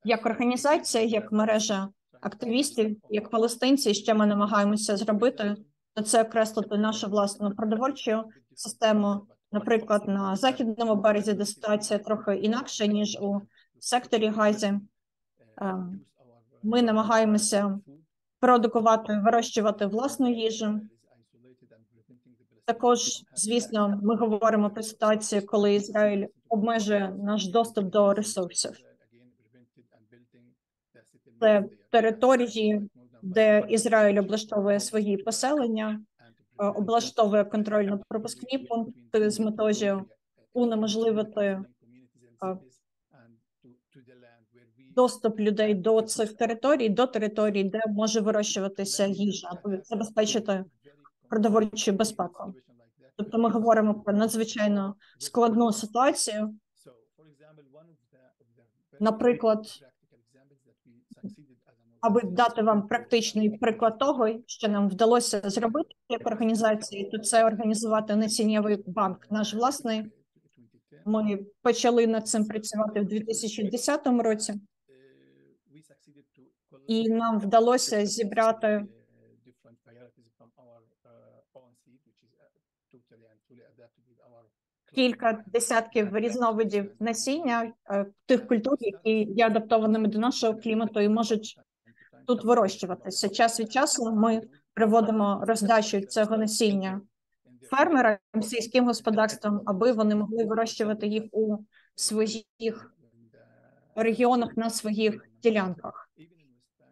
Як організація, як мережа активістів, як палестинці, що ми намагаємося зробити, то це окреслити нашу власну продовольчу систему. Наприклад, на західному березі, де ситуація трохи інакша ніж у секторі Газі. Ем, Ми намагаємося продукувати, вирощувати власну їжу. Також, звісно, ми говоримо про ситуацію, коли Ізраїль обмежує наш доступ до ресурсів. Території, де Ізраїль облаштовує свої поселення, е, облаштовує контрольно-пропускні пункти з метою унеможливити е, доступ людей до цих територій, до територій, де може вирощуватися їжа, аби забезпечити продовольчу безпеку. Тобто, ми говоримо про надзвичайно складну ситуацію. Наприклад, аби дати вам практичний приклад того, що нам вдалося зробити як організації, то це організувати насіннєвий банк, наш власний. Ми почали над цим працювати в 2010 році, і нам вдалося зібрати кілька десятків різновидів насіння е, тих культур, які є адаптованими до нашого клімату і можуть тут вирощуватися. Час від часу ми приводимо роздачу цього насіння фермерам, сільським господарствам, аби вони могли вирощувати їх у своїх регіонах на своїх ділянках.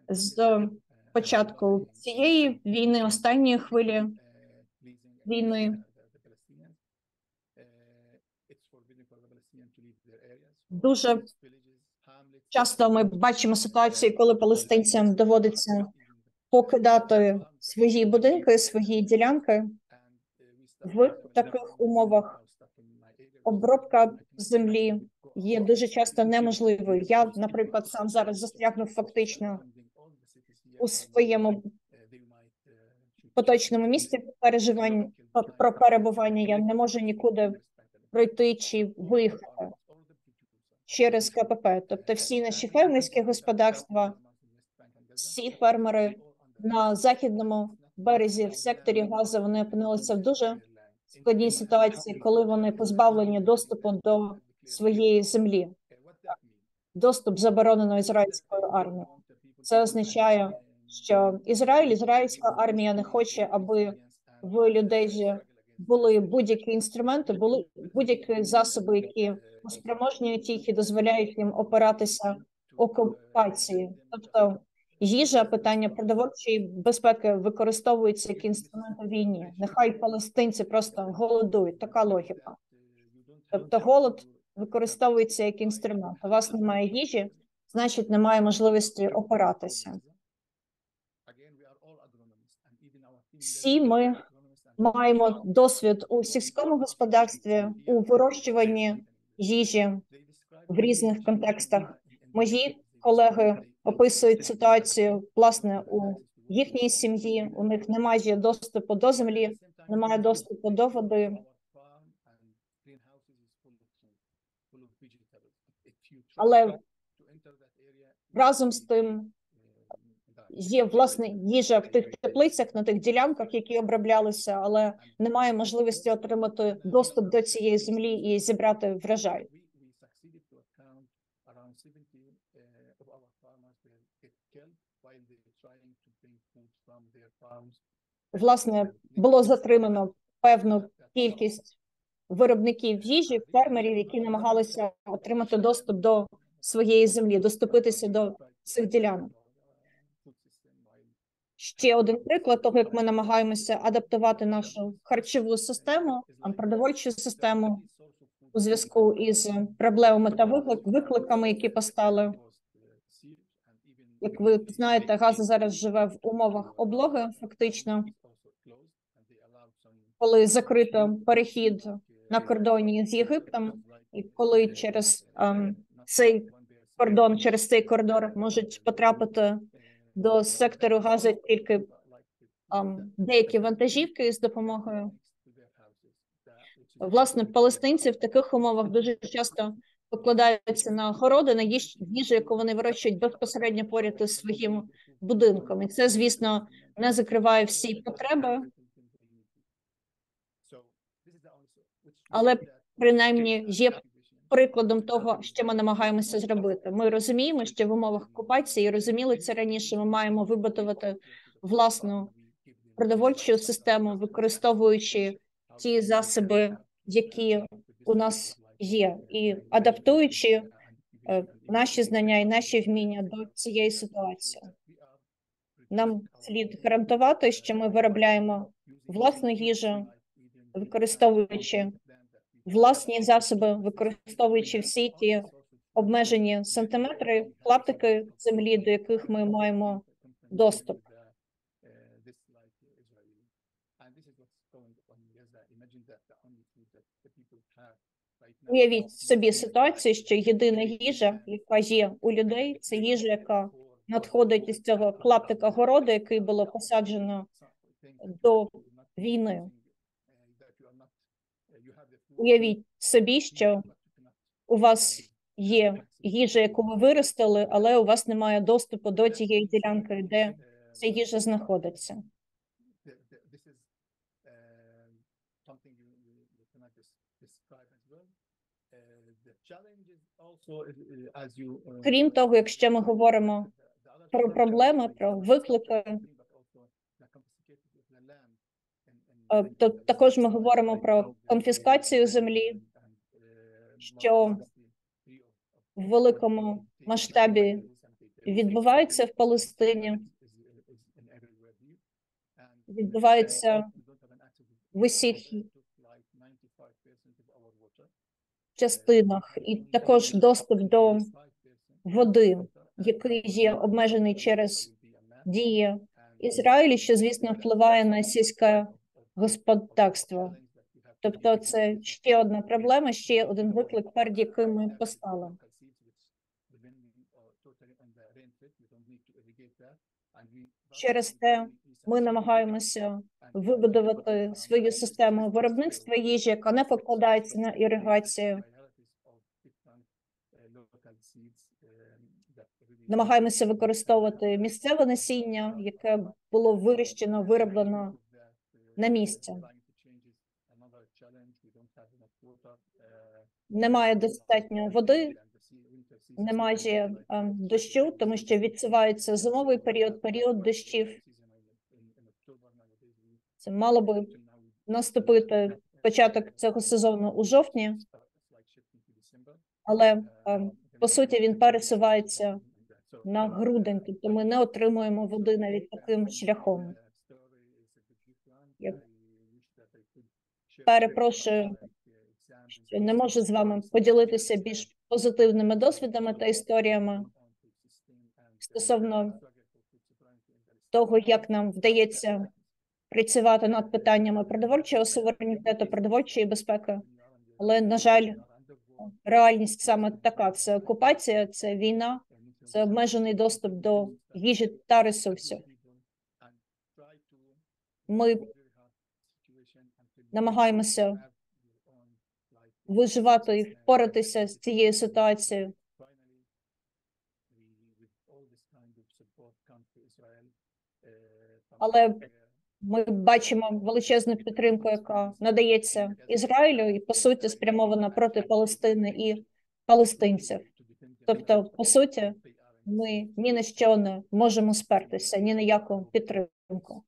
З початку цієї війни, останньої хвилі війни, дуже часто ми бачимо ситуації, коли палестинцям доводиться покидати свої будинки, свої ділянки в таких умовах. Обробка землі є дуже часто неможливою. Я, наприклад, сам зараз застрягнув фактично у своєму поточному місці переживання про перебування. Я не можу нікуди пройти чи виїхати через КПП. Тобто, всі наші фермерські господарства, всі фермери на західному березі в секторі газу вони опинилися в дуже складній ситуації, коли вони позбавлені доступу до своєї землі. Доступ заборонено ізраїльською армією. Це означає, що Ізраїль, ізраїльська армія не хоче, аби в людей були будь-які інструменти, були будь-які засоби, які спроможнюють їх і дозволяють їм опиратися окупації. Тобто їжа, питання продовольчої безпеки використовується як інструмент у війні. Нехай палестинці просто голодують. Така логіка. Тобто голод використовується як інструмент. У вас немає їжі, значить немає можливості опиратися. Всі ми маємо досвід у сільському господарстві, у вирощуванні їжі в різних контекстах. Мої колеги описують ситуацію власне у їхній сім'ї. У них немає доступу до землі, немає доступу до води. Але разом з тим є власне їжа в тих теплицях на тих ділянках, які оброблялися, але немає можливості отримати доступ до цієї землі і зібрати врожай. Власне, було затримано певну кількість виробників їжі, фермерів, які намагалися отримати доступ до своєї землі, доступитися до цих ділянок. Ще один приклад того, як ми намагаємося адаптувати нашу харчову систему, продовольчу систему у зв'язку із проблемами та виклик- викликами, які постали. Як ви знаєте, Газа зараз живе в умовах облоги, фактично, коли закрито перехід на кордоні з Єгиптом, і коли через ем, цей кордон, через цей коридор можуть потрапити до сектору Гази тільки ем, деякі вантажівки з допомогою. Власне, палестинці в таких умовах дуже часто покладаються на городи, на їж, їжу, яку вони вирощують безпосередньо поряд із своїм будинком. І це, звісно, не закриває всі потреби, але принаймні є прикладом того, що ми намагаємося зробити. Ми розуміємо, що в умовах окупації розуміли це раніше. Ми маємо вибудувати власну продовольчу систему, використовуючи ті засоби, які у нас є, і адаптуючи е, наші знання і наші вміння до цієї ситуації. Нам слід гарантувати, що ми виробляємо власну їжу, використовуючи власні засоби, використовуючи всі ті обмежені сантиметри, клаптики землі, до яких ми маємо доступ. Уявіть собі ситуацію, що єдина їжа, яка є у людей, це їжа, яка надходить із цього клаптика городу, який було посаджено до війни. Уявіть собі, що у вас є їжа, яку ви виростили, але у вас немає доступу до тієї ділянки, де ця їжа знаходиться. Крім того, якщо ми говоримо про проблеми, про виклики, е, то також ми говоримо про конфіскацію землі, що в великому масштабі відбувається в Палестині, відбувається в усіх частинах, і також доступ до води, який є обмежений через дії Ізраїлю, що звісно впливає на сільське господарство. Тобто, це ще одна проблема, ще один виклик, перед яким ми постали. Через те ми намагаємося вибудувати свою систему виробництва їжі, яка не покладається на іригацію. Намагаємося використовувати місцеве насіння, яке було вирощено, вироблено на місці. Немає достатньо води, немає ем, дощу, тому що відсувається зимовий період, період дощів. Це мало би наступити початок цього сезону у жовтні, але по суті він пересувається на грудень, тобто ми не отримуємо води навіть таким шляхом. Я перепрошую, що не можу з вами поділитися більш позитивними досвідами та історіями стосовно того, як нам вдається працювати над питаннями продовольчого суверенітету, продовольчої безпеки. Але, на жаль, реальність саме така: це окупація, це війна, це обмежений доступ до їжі та ресурсів. Ми намагаємося виживати і впоратися з цією ситуацією. Але ми бачимо величезну підтримку, яка надається Ізраїлю, і по суті спрямована проти Палестини і палестинців. Тобто, по суті, ми ні на що не можемо спертися, ні на яку підтримку.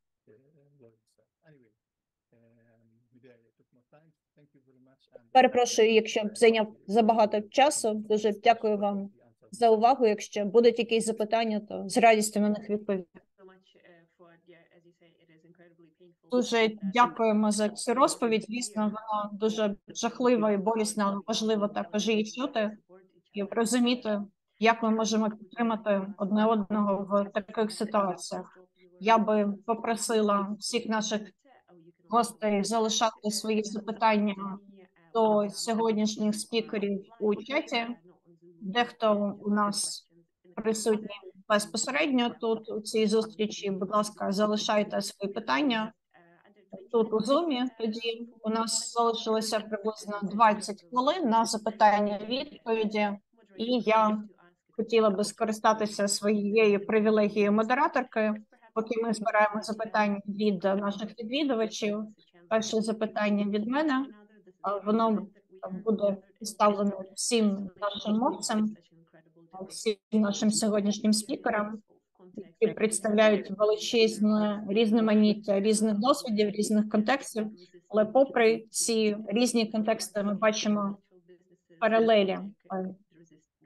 Перепрошую, якщо зайняв забагато часу. Дуже дякую вам за увагу. Якщо будуть якісь запитання, то з радістю на них відповім. Дуже дякуємо за цю розповідь. Звісно, вона дуже жахлива і болісна, але важливо також її чути і розуміти, як ми можемо підтримати одне одного в таких ситуаціях. Я би попросила всіх наших гостей залишати свої запитання до сьогоднішніх спікерів у чаті. Дехто у нас присутній безпосередньо тут у цій зустрічі. Будь ласка, залишайте свої питання тут у зумі. Тоді у нас залишилося приблизно 20 хвилин на запитання відповіді, і я хотіла би скористатися своєю привілегією модераторки, поки ми збираємо запитання від наших відвідувачів. Перше запитання від мене воно буде поставлено всім нашим мовцям, всім нашим сьогоднішнім спікерам, які представляють величезне різноманіття різних досвідів, різних контекстів. Але, попри ці різні контексти, ми бачимо паралелі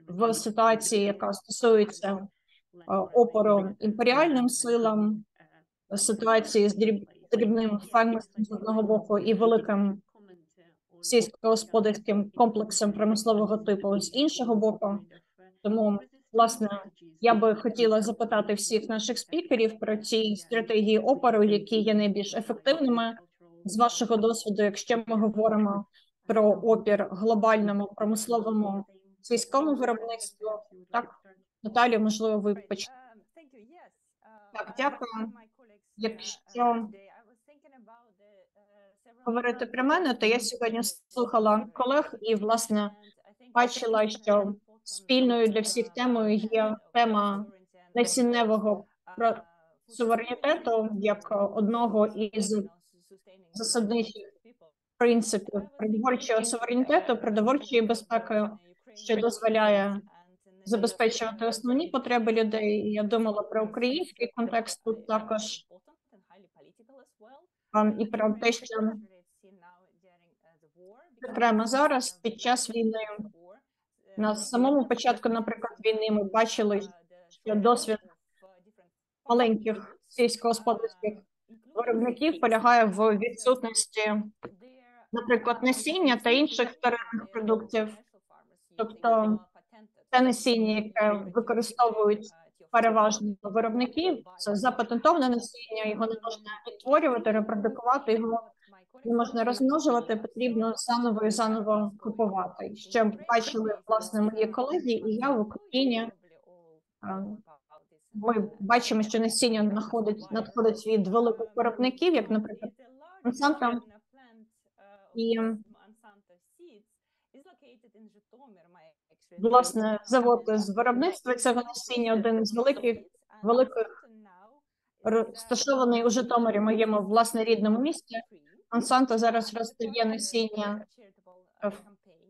в ситуації, яка стосується опору імперіальним силам, ситуації з дрібним фермерством з одного боку і великим сільськогосподарським комплексом промислового типу з іншого боку. Тому, власне, я би хотіла запитати всіх наших спікерів про ці стратегії опору, які є найбільш ефективними з вашого досвіду, якщо ми говоримо про опір глобальному промисловому сільському виробництву. Так, Наталі, можливо, ви почнете. Так, дякую. Якщо говорити про мене, то я сьогодні слухала колег і власне бачила, що спільною для всіх темою є тема насінневого суверенітету як одного із засадничих принципів продовольчого суверенітету, продовольчої безпеки, що дозволяє забезпечувати основні потреби людей. Я думала про український контекст тут також і про те, що окремо зараз під час війни. На самому початку, наприклад, війни ми бачили, що досвід маленьких сільськогосподарських виробників полягає в відсутності, наприклад, насіння та інших вторинних продуктів, тобто це насіння, яке використовують переважно виробників, це запатентоване насіння, його не можна відтворювати, репродукувати його не можна розмножувати, потрібно заново і заново купувати. Ще бачили власне мої колеги, і я в Україні. Ми бачимо, що насіння надходить надходить від великих виробників, як, наприклад, Monsanto. І власне завод з виробництва цього насіння один з великих великих розташований у Житомирі, моєму власне рідному місті. Монсанто зараз роздає насіння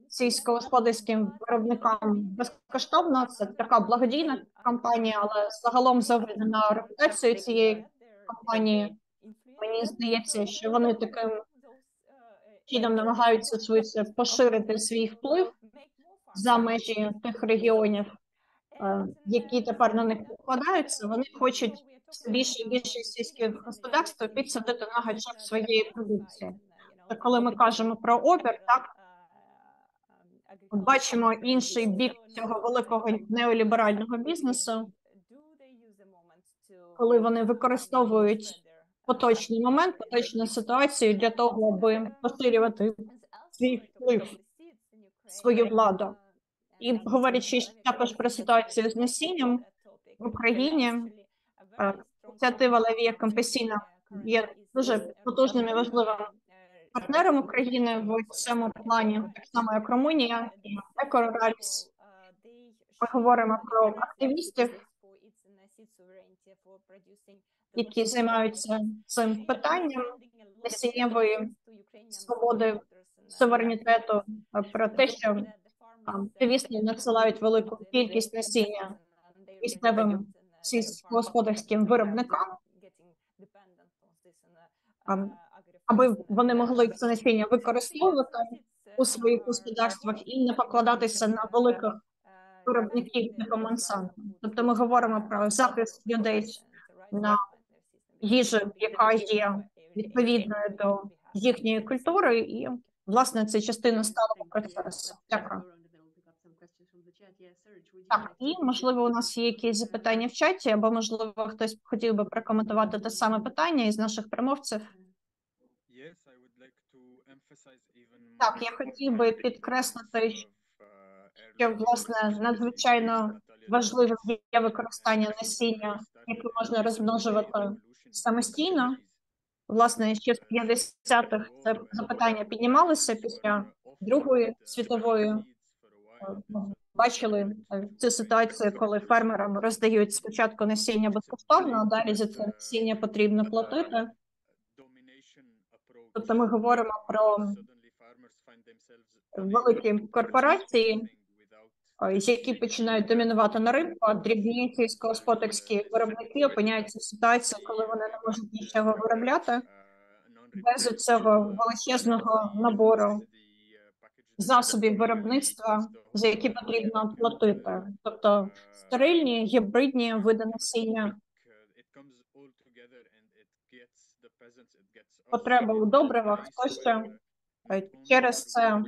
сільськогосподарським виробникам безкоштовно. Це така благодійна кампанія, але загалом з на репутацію цієї компанії, мені здається, що вони таким чином намагаються швидше поширити свій вплив за межі тих регіонів, е, які тепер на них покладаються. Вони хочуть більше більше сільських господарств підсадити на своєї продукції. Та коли ми кажемо про опір, так бачимо інший бік цього великого неоліберального бізнесу, коли вони використовують поточний момент, поточну ситуацію для того, аби поширювати свій вплив, свою владу. І говорячи також про ситуацію з насінням в Україні, ініціатива Левія Компесійна є дуже потужним і важливим партнером України в цьому плані, так само як Румунія Екораліс. Ми говоримо про активістів, які займаються цим питанням насіннєвої свободи суверенітету, про те, що активісти надсилають велику кількість насіння місцевим сільськогосподарським виробникам, аби вони могли це насіння використовувати у своїх господарствах і не покладатися на великих виробників типу Монсанто. Тобто ми говоримо про захист людей на їжі, яка є відповідною до їхньої культури, і власне це частина сталого процесу. Дякую. Так, і можливо, у нас є якісь запитання в чаті, або можливо хтось хотів би прокоментувати те саме питання із наших промовців. Так, я хотів би підкреслити, що власне надзвичайно важливим є використання насіння, яке можна розмножувати самостійно. Власне, ще з 50-х це запитання піднімалося після Другої світової. Бачили е, цю ситуацію, коли фермерам роздають спочатку насіння безкоштовно, а далі за це насіння потрібно платити. Тобто ми говоримо про великі корпорації, е, які починають домінувати на ринку, а дрібні сільськогосподарські виробники опиняються в ситуації, коли вони не можуть нічого виробляти без цього величезного набору засобів виробництва, за які потрібно платити, тобто стерильні, гібридні види насіння, потреба у добривах тощо. Е, Через це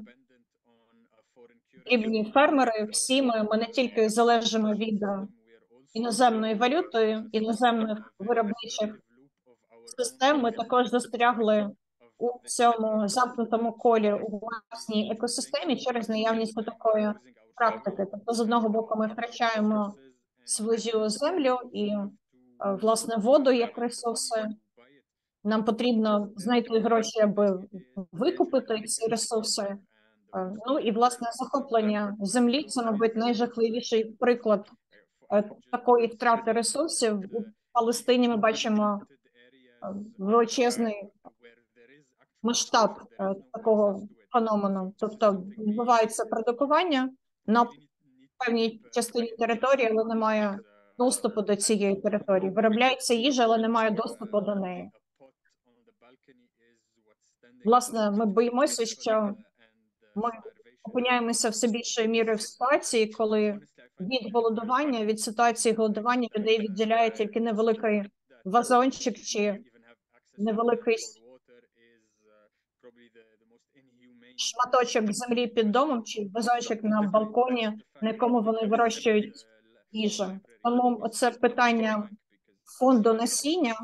дрібні фермери, всі ми, ми не тільки залежимо від іноземної валюти, іноземних виробничих систем, ми також застрягли у цьому замкнутому колі у власній екосистемі через наявність такої практики. Тобто, з одного боку, ми втрачаємо свою землю і е, власне воду як ресурси. Нам потрібно знайти гроші, аби викупити ці ресурси. Е, Ну і власне захоплення землі це, мабуть, найжахливіший приклад е, такої втрати ресурсів. У Палестині ми бачимо величезний масштаб е, такого феномену. Тобто відбувається продукування на певній частині території, але немає доступу до цієї території. Виробляється їжа, але немає доступу до неї. Власне, ми боїмося, що ми опиняємося все більшою мірою в ситуації, коли від голодування, від ситуації голодування людей відділяє тільки невеликий вазончик чи невеликий шматочок землі під домом чи вазончик на балконі, на якому вони вирощують їжу. Тому це питання фонду насіння.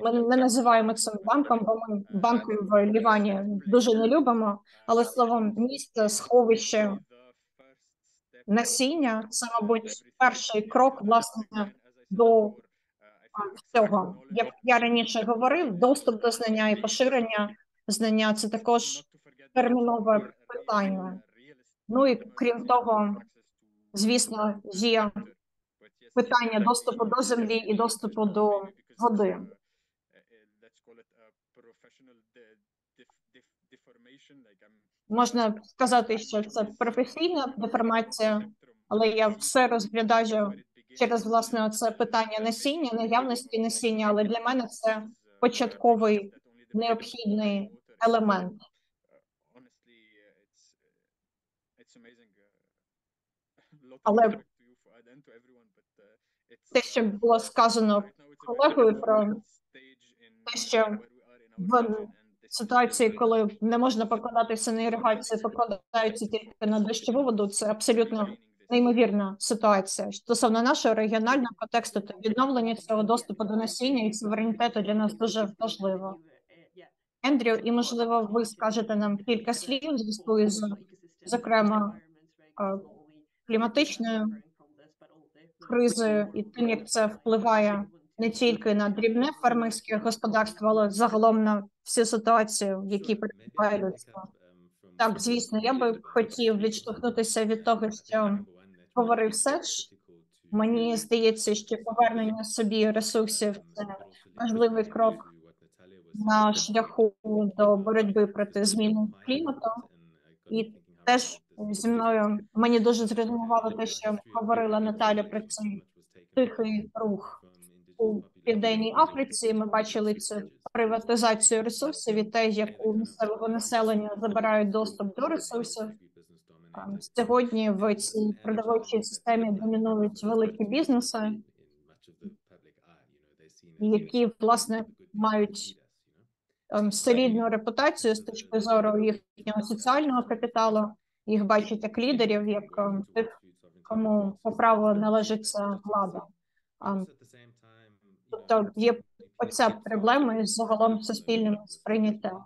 Ми не називаємо це банком, бо ми банки в Лівані дуже не любимо. Але словом, місце сховище насіння це, мабуть, перший крок власне до цього. Як я раніше говорив, доступ до знання і поширення знання це також термінове питання. Ну і крім того, звісно, є питання доступу до землі і доступу до води. можна сказати, що це професійна деформація, але я все розглядаю через власне це питання насіння, наявності насіння, але для мене це початковий необхідний елемент. Але Те, що було сказано колегою про те, що в ситуації, коли не можна покладатися на іригацію, покладаються тільки на дощову воду, це абсолютно неймовірна ситуація. Стосовно нашого регіонального контексту, то відновлення цього доступу до насіння і суверенітету для нас дуже важливо. Ендрю, і можливо, ви скажете нам кілька слів зв'язку із, зокрема, е, кліматичною кризою і тим, як це впливає не тільки на дрібне фермерське господарство, але загалом на всю ситуацію, в якій перебуває людство. Так, звісно, я би хотів відштовхнутися від того, що говорив Серж. Мені здається, що повернення собі ресурсів це важливий крок на шляху до боротьби проти зміни клімату. І теж зі мною мені дуже зрезонувало те, що говорила Наталя про цей тихий рух у південній Африці. Ми бачили цю приватизацію ресурсів і те, як у місцевого населення забирають доступ до ресурсів. Сьогодні в цій продовольчій системі домінують великі бізнеси, які власне мають ем, солідну репутацію з точки зору їхнього соціального капіталу. Їх бачать як лідерів, як ем, тих, кому по праву належиться влада. Тобто є оця проблема із загалом суспільним сприйняттям.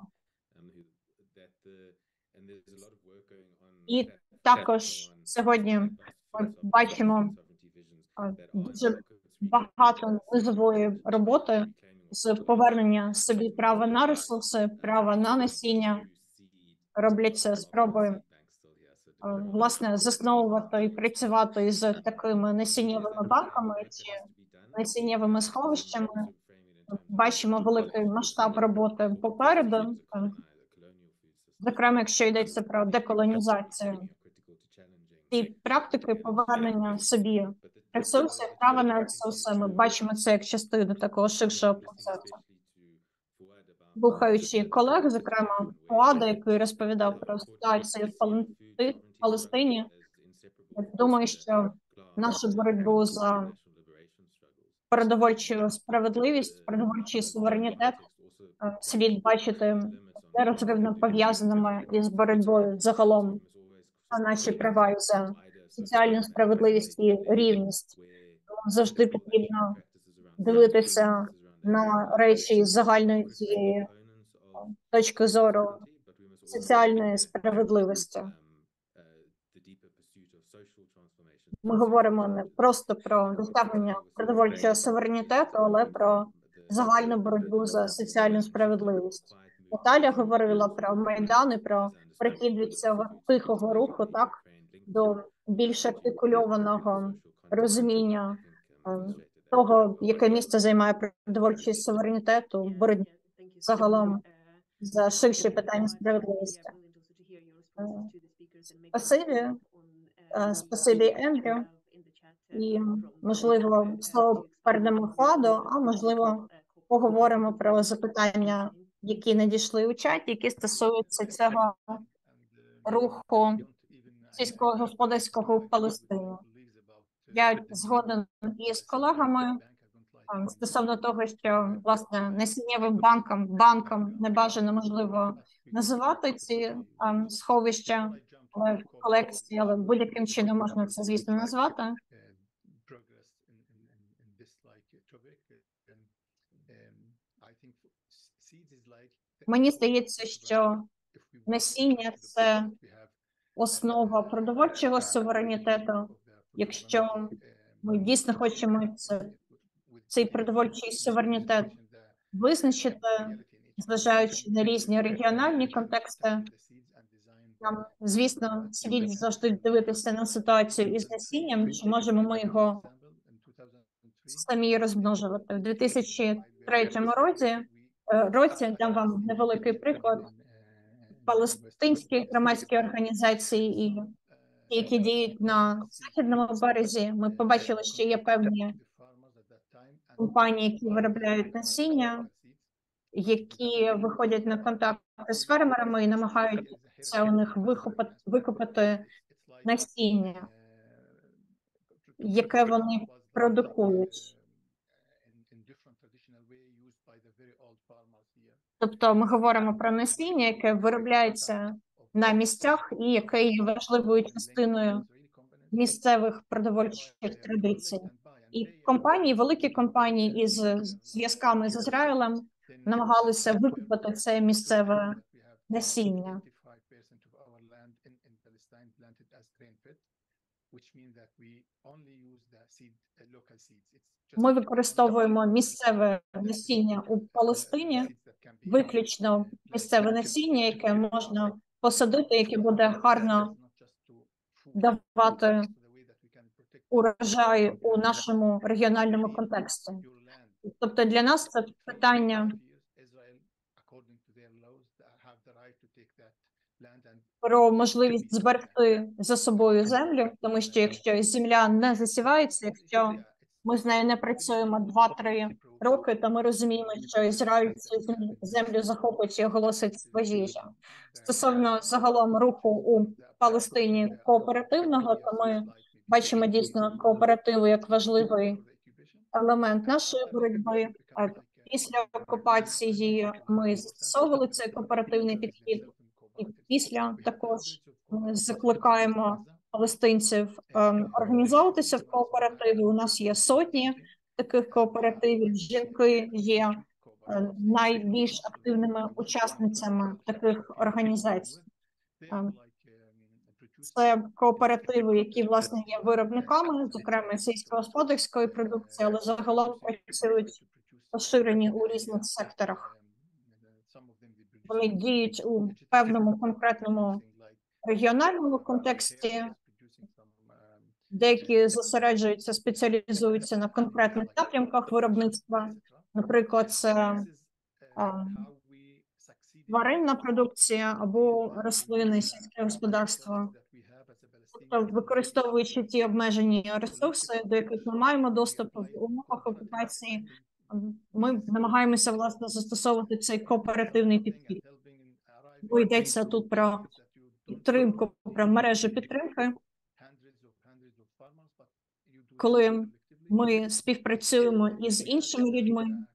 І також сьогодні ми бачимо а, дуже багато низової роботи з повернення собі права на ресурси, права на насіння. Робляться спроби власне засновувати і працювати з такими насіннєвими банками чи насіннєвими сховищами. Бачимо великий масштаб роботи попереду, а, зокрема, якщо йдеться про деколонізацію. Ці практики повернення собі ресурсів, права на ресурси, ми бачимо це як частину такого ширшого процесу. Слухаючи колег, зокрема Фуада, який розповідав про ситуацію в Палести- Палестині, я думаю, що нашу боротьбу за продовольчу справедливість, продовольчий суверенітет е, слід бачити нерозривно пов'язаними із боротьбою загалом за наші права і за соціальну справедливість і рівність. Завжди потрібно дивитися на речі з загальної цієї точки зору соціальної справедливості. Ми говоримо не просто про досягнення продовольчого суверенітету, але про загальну боротьбу за соціальну справедливість. Наталя говорила про майдан і про прихід від цього тихого руху, так до більш артикульованого розуміння е, того, яке місце займає продовольчий суверенітет у загалом за ширші питання справедливості. Е, Спасибі, спасибі Ендрю, і можливо слово передамо Фаду, а можливо поговоримо про запитання, які надійшли у чаті, які стосуються цього руху сільськогосподарського в Палестині. Я згоден із колегами стосовно того, що власне насіннєвим банкам банкам не бажано можливо називати ці а, сховища колекції, але будь-яким чином можна це, звісно, назвати. Мені здається, що насіння це основа продовольчого суверенітету. Якщо ми дійсно хочемо це, цей продовольчий суверенітет визначити, зважаючи на різні регіональні контексти, нам, звісно, слід завжди дивитися на ситуацію із насінням, чи можемо ми його самі розмножувати. В 2003 році, е, році дам вам невеликий приклад. палестинські громадські організації і які діють на західному березі. Ми побачили, що є певні компанії, які виробляють насіння, які виходять на контакти з фермерами і намагаються у них викупити, викупити насіння, яке вони продукують. Тобто ми говоримо про насіння, яке виробляється на місцях і яке є важливою частиною місцевих продовольчих традицій. І компанії, великі компанії із зв'язками з Ізраїлем намагалися викупити це місцеве насіння. Ми використовуємо місцеве насіння у Палестині, виключно місцеве насіння, яке можна посадити, яке буде гарно давати урожай у нашому регіональному контексті. Тобто для нас це питання про можливість зберегти за собою землю, тому що якщо земля не засівається, якщо ми з нею не працюємо 2-3 роки, то ми розуміємо, що Ізраїль цю землю захопить і оголосить сважіжа. Стосовно загалом руху у Палестині кооперативного, то ми бачимо дійсно кооперативу як важливий елемент нашої боротьби. А Після окупації ми застосовували цей кооперативний підхід, і після також ми закликаємо палестинців ем, організовуватися в кооперативи. У нас є сотні таких кооперативів. Жінки є е, найбільш активними учасницями таких організацій. Ем, Це кооперативи, які власне є виробниками, зокрема сільськогосподарської продукції, але загалом працюють поширені у різних секторах. Вони діють у певному конкретному регіональному контексті. Деякі зосереджуються, спеціалізуються на конкретних напрямках виробництва. Наприклад, це тваринна продукція або рослини, сільське господарство. Тобто, використовуючи ті обмежені ресурси, до яких ми маємо доступ в умовах окупації, ми намагаємося власне застосовувати цей кооперативний підхід. Бо йдеться тут про підтримку, про мережу підтримки, коли ми співпрацюємо із іншими людьми.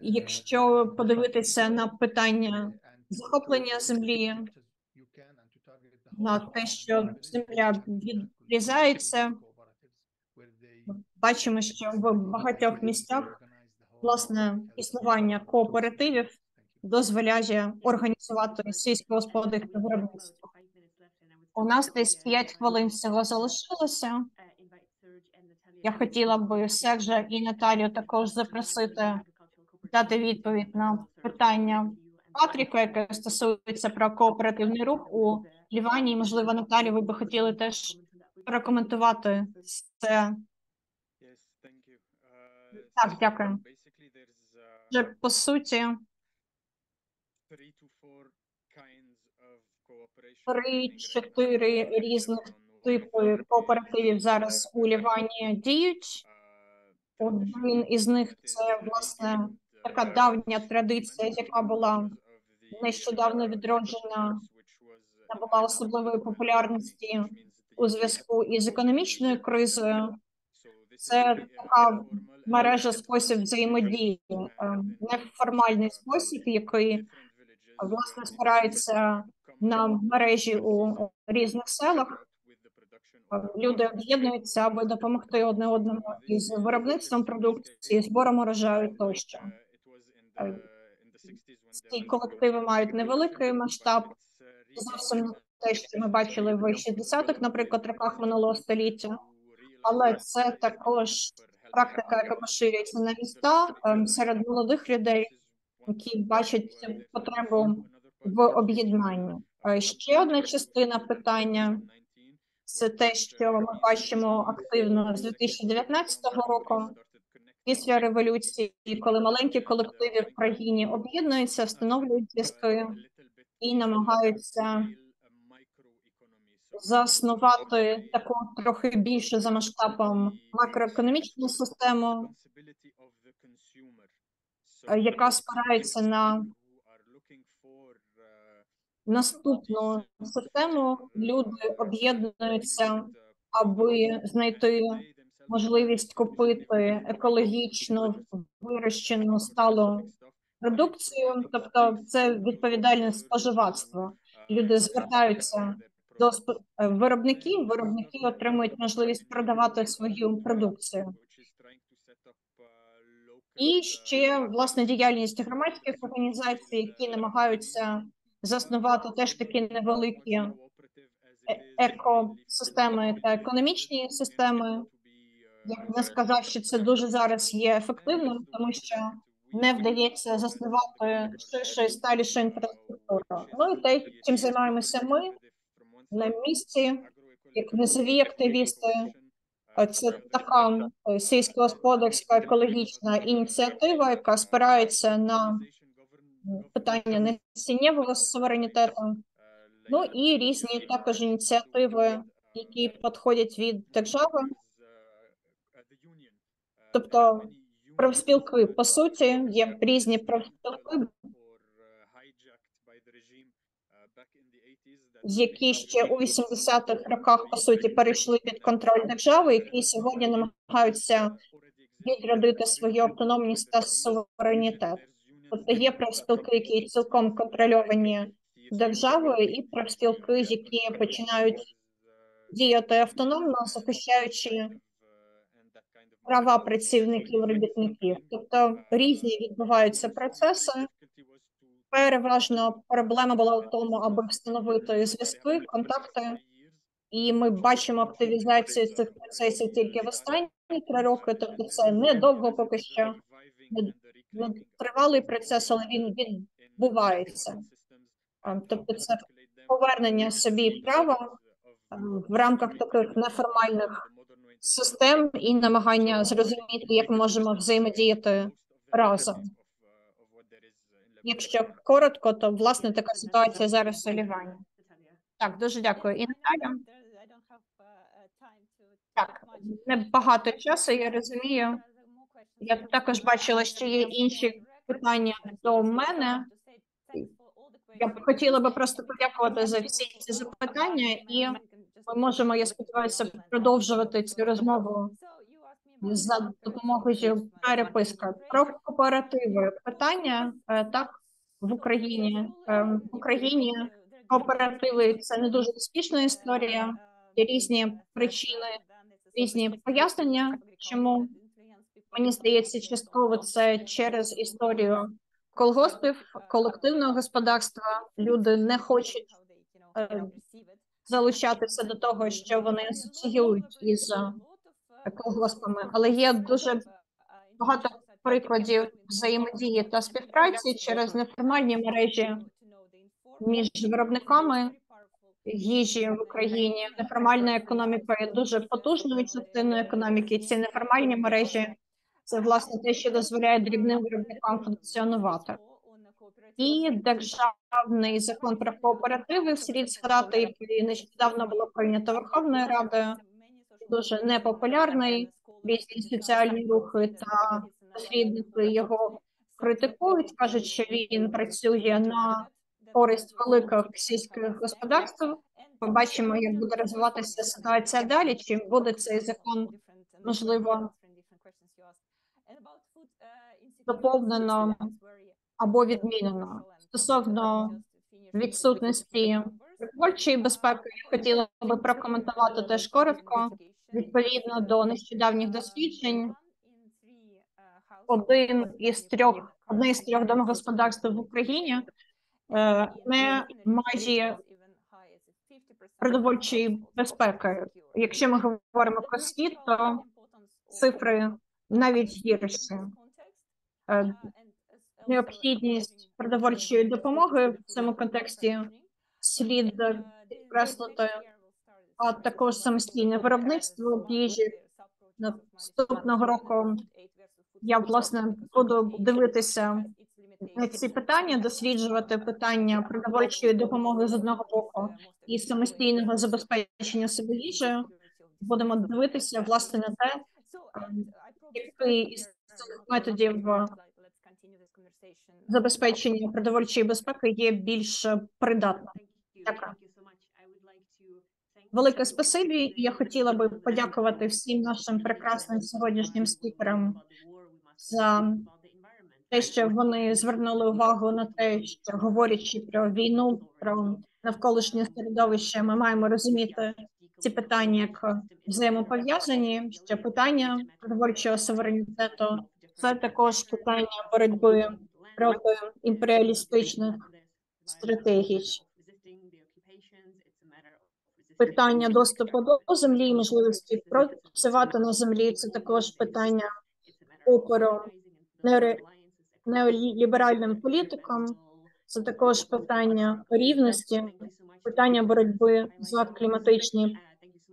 Якщо подивитися на питання захоплення землі, на те, що земля відрізається, бачимо, що в багатьох місцях власне існування кооперативів дозволяє організувати сільськогосподарське виробництво. У нас десь 5 хвилин всього залишилося. Я хотіла би Сержа і Наталію також запросити дати відповідь на питання Патріка, яке стосується про кооперативний рух у Лівані. Можливо, Наталі, ви би хотіли теж прокоментувати це. Так, дякую. Вже по суті, три-чотири різних типи кооперативів зараз у Лівані діють. Один із них це власне така давня традиція, яка була нещодавно відроджена, набула особливої популярності у зв'язку із економічною кризою. Це така мережа спосіб взаємодії, е, неформальний спосіб, який власне спирається на мережі у різних селах. Е, Люди об'єднуються, аби допомогти одне одному із виробництвом продукції, збором урожаю тощо. Е, Ці колективи мають невеликий масштаб, зовсім не те, що ми бачили в 60-х, наприклад, роках минулого століття, але це також практика, яка поширюється на міста ем, серед молодих людей, які бачать потребу в об'єднанні. Е, Ще одна частина питання це те, що ми бачимо активно з 2019 року. після революції, коли маленькі колективи в країні об'єднуються, встановлюють зв'язки і намагаються заснувати таку трохи більше за масштабом макроекономічну систему, яка спирається на наступну систему. Люди об'єднуються, аби знайти можливість купити екологічно вирощену сталу продукцію, тобто це відповідальне споживацтво. Люди звертаються до е, виробників, виробники отримують можливість продавати свою продукцію. І ще власне діяльність громадських організацій, які намагаються заснувати теж такі невеликі е- екосистеми та економічні системи. Я не сказав, що це дуже зараз є ефективним, тому що не вдається заснувати ширшу і сталішу інфраструктуру. Ну і те, чим займаємося ми на місці, як низові активісти. Це така е, сільськогосподарська екологічна ініціатива, яка спирається на питання насіннєвого суверенітету. Ну і різні також ініціативи, які підходять від держави. Тобто профспілки, по суті, є різні профспілки, які ще у 80-х роках по суті перейшли під контроль держави, які сьогодні намагаються відродити свою автономність та суверенітет. Тобто є профспілки, які цілком контрольовані державою, і профспілки, які починають діяти автономно, захищаючи права працівників робітників. Тобто різні відбуваються процеси. Переважно проблема була в тому, аби встановити зв'язки, контакти, і ми бачимо активізацію цих процесів тільки в останні три роки. Тобто, це недовго поки що не, не тривалий процес, але він відбувається. Тобто, це повернення собі права в рамках таких неформальних систем і намагання зрозуміти, як можемо взаємодіяти разом. Якщо коротко, то власне така ситуація зараз у Лівані. Так, дуже дякую. І Наталя. Так, небагато часу, я розумію. Я також бачила, що є інші питання до мене. Я б хотіла би просто подякувати за всі ці запитання, і ми можемо, я сподіваюся, продовжувати цю розмову за допомогою переписка про кооперативи. Питання е, так в Україні Е, в Україні кооперативи це не дуже успішна історія. Є різні причини, різні пояснення, чому мені здається, частково це через історію колгоспів, колективного господарства. Люди не хочуть е, залучатися до того, що вони асоціюють із колгоспами, але є дуже багато прикладів взаємодії та співпраці через неформальні мережі між виробниками їжі в Україні. Неформальна економіка є дуже потужною частиною економіки. Ці неформальні мережі це власне те, що дозволяє дрібним виробникам функціонувати. І державний закон про кооперативи слід згадати, який нещодавно було прийнято Верховною Радою. Дуже непопулярний. Різні соціальні рухи та дослідники його критикують, кажуть, що він працює на користь великих сільських господарств. Побачимо, як буде розвиватися ситуація далі. Чи буде цей закон можливо доповнено або відмінено стосовно відсутності продовольчої безпеки. Я хотіла би прокоментувати теж коротко. Відповідно до нещодавніх досліджень, один із трьох одне із трьох домогосподарств в Україні е, не має продовольчої безпеки. Якщо ми говоримо про світ, то цифри навіть гірші. Е, Необхідність продовольчої допомоги в цьому контексті слід підкреслити, а також самостійне виробництво їжі наступного року Я власне буду дивитися на ці питання, досліджувати питання продовольчої допомоги з одного боку і самостійного забезпечення себе їжею. Будемо дивитися власне на те, який із цих методів забезпечення продовольчої безпеки є більш придатним. Дякую. Велике спасибі. Я хотіла би подякувати всім нашим прекрасним сьогоднішнім спікерам за те, що вони звернули увагу на те, що говорячи про війну, про навколишнє середовище, ми маємо розуміти ці питання як взаємопов'язані. Що питання продовольчого суверенітету це також питання боротьби проти імперіалістичних стратегій. Питання доступу до землі, можливості працювати на землі це також питання опору неоліберальним політикам. Це також питання рівності, питання боротьби за кліматичні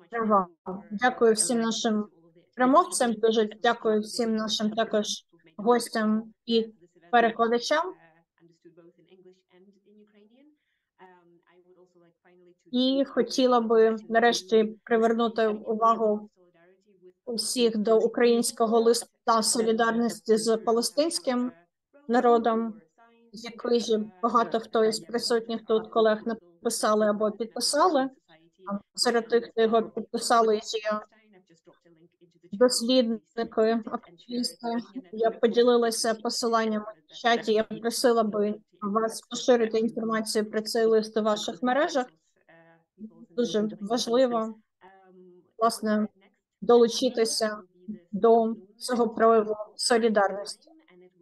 права. Дякую всім нашим промовцям. Дуже дякую всім нашим також гостям і перекладачам. І хотіла би нарешті привернути увагу усіх до українського листа солідарності з палестинським народом, який же багато хто із присутніх тут колег написали або підписали. Серед тих, хто його підписали, є дослідники, активісти. Я поділилася посиланнями в чаті. Я просила би вас поширити інформацію про цей лист у ваших мережах. Дуже важливо власне долучитися до цього прояву солідарності.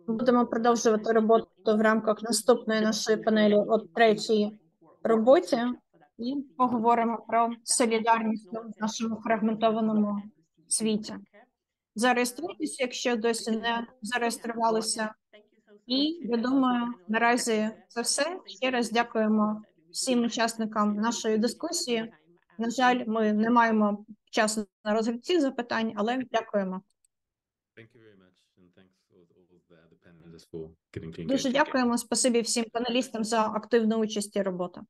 Ми будемо продовжувати роботу в рамках наступної нашої панелі о третій роботі і поговоримо про солідарність в нашому фрагментованому світі. Зареєструйтесь, якщо досі не зареєструвалися. І я думаю, наразі це все. Ще раз дякуємо всім учасникам нашої дискусії. На жаль, ми не маємо часу на розгляд цих запитань, але дякуємо. Дуже дякуємо. Спасибі всім панелістам за активну участь і роботу.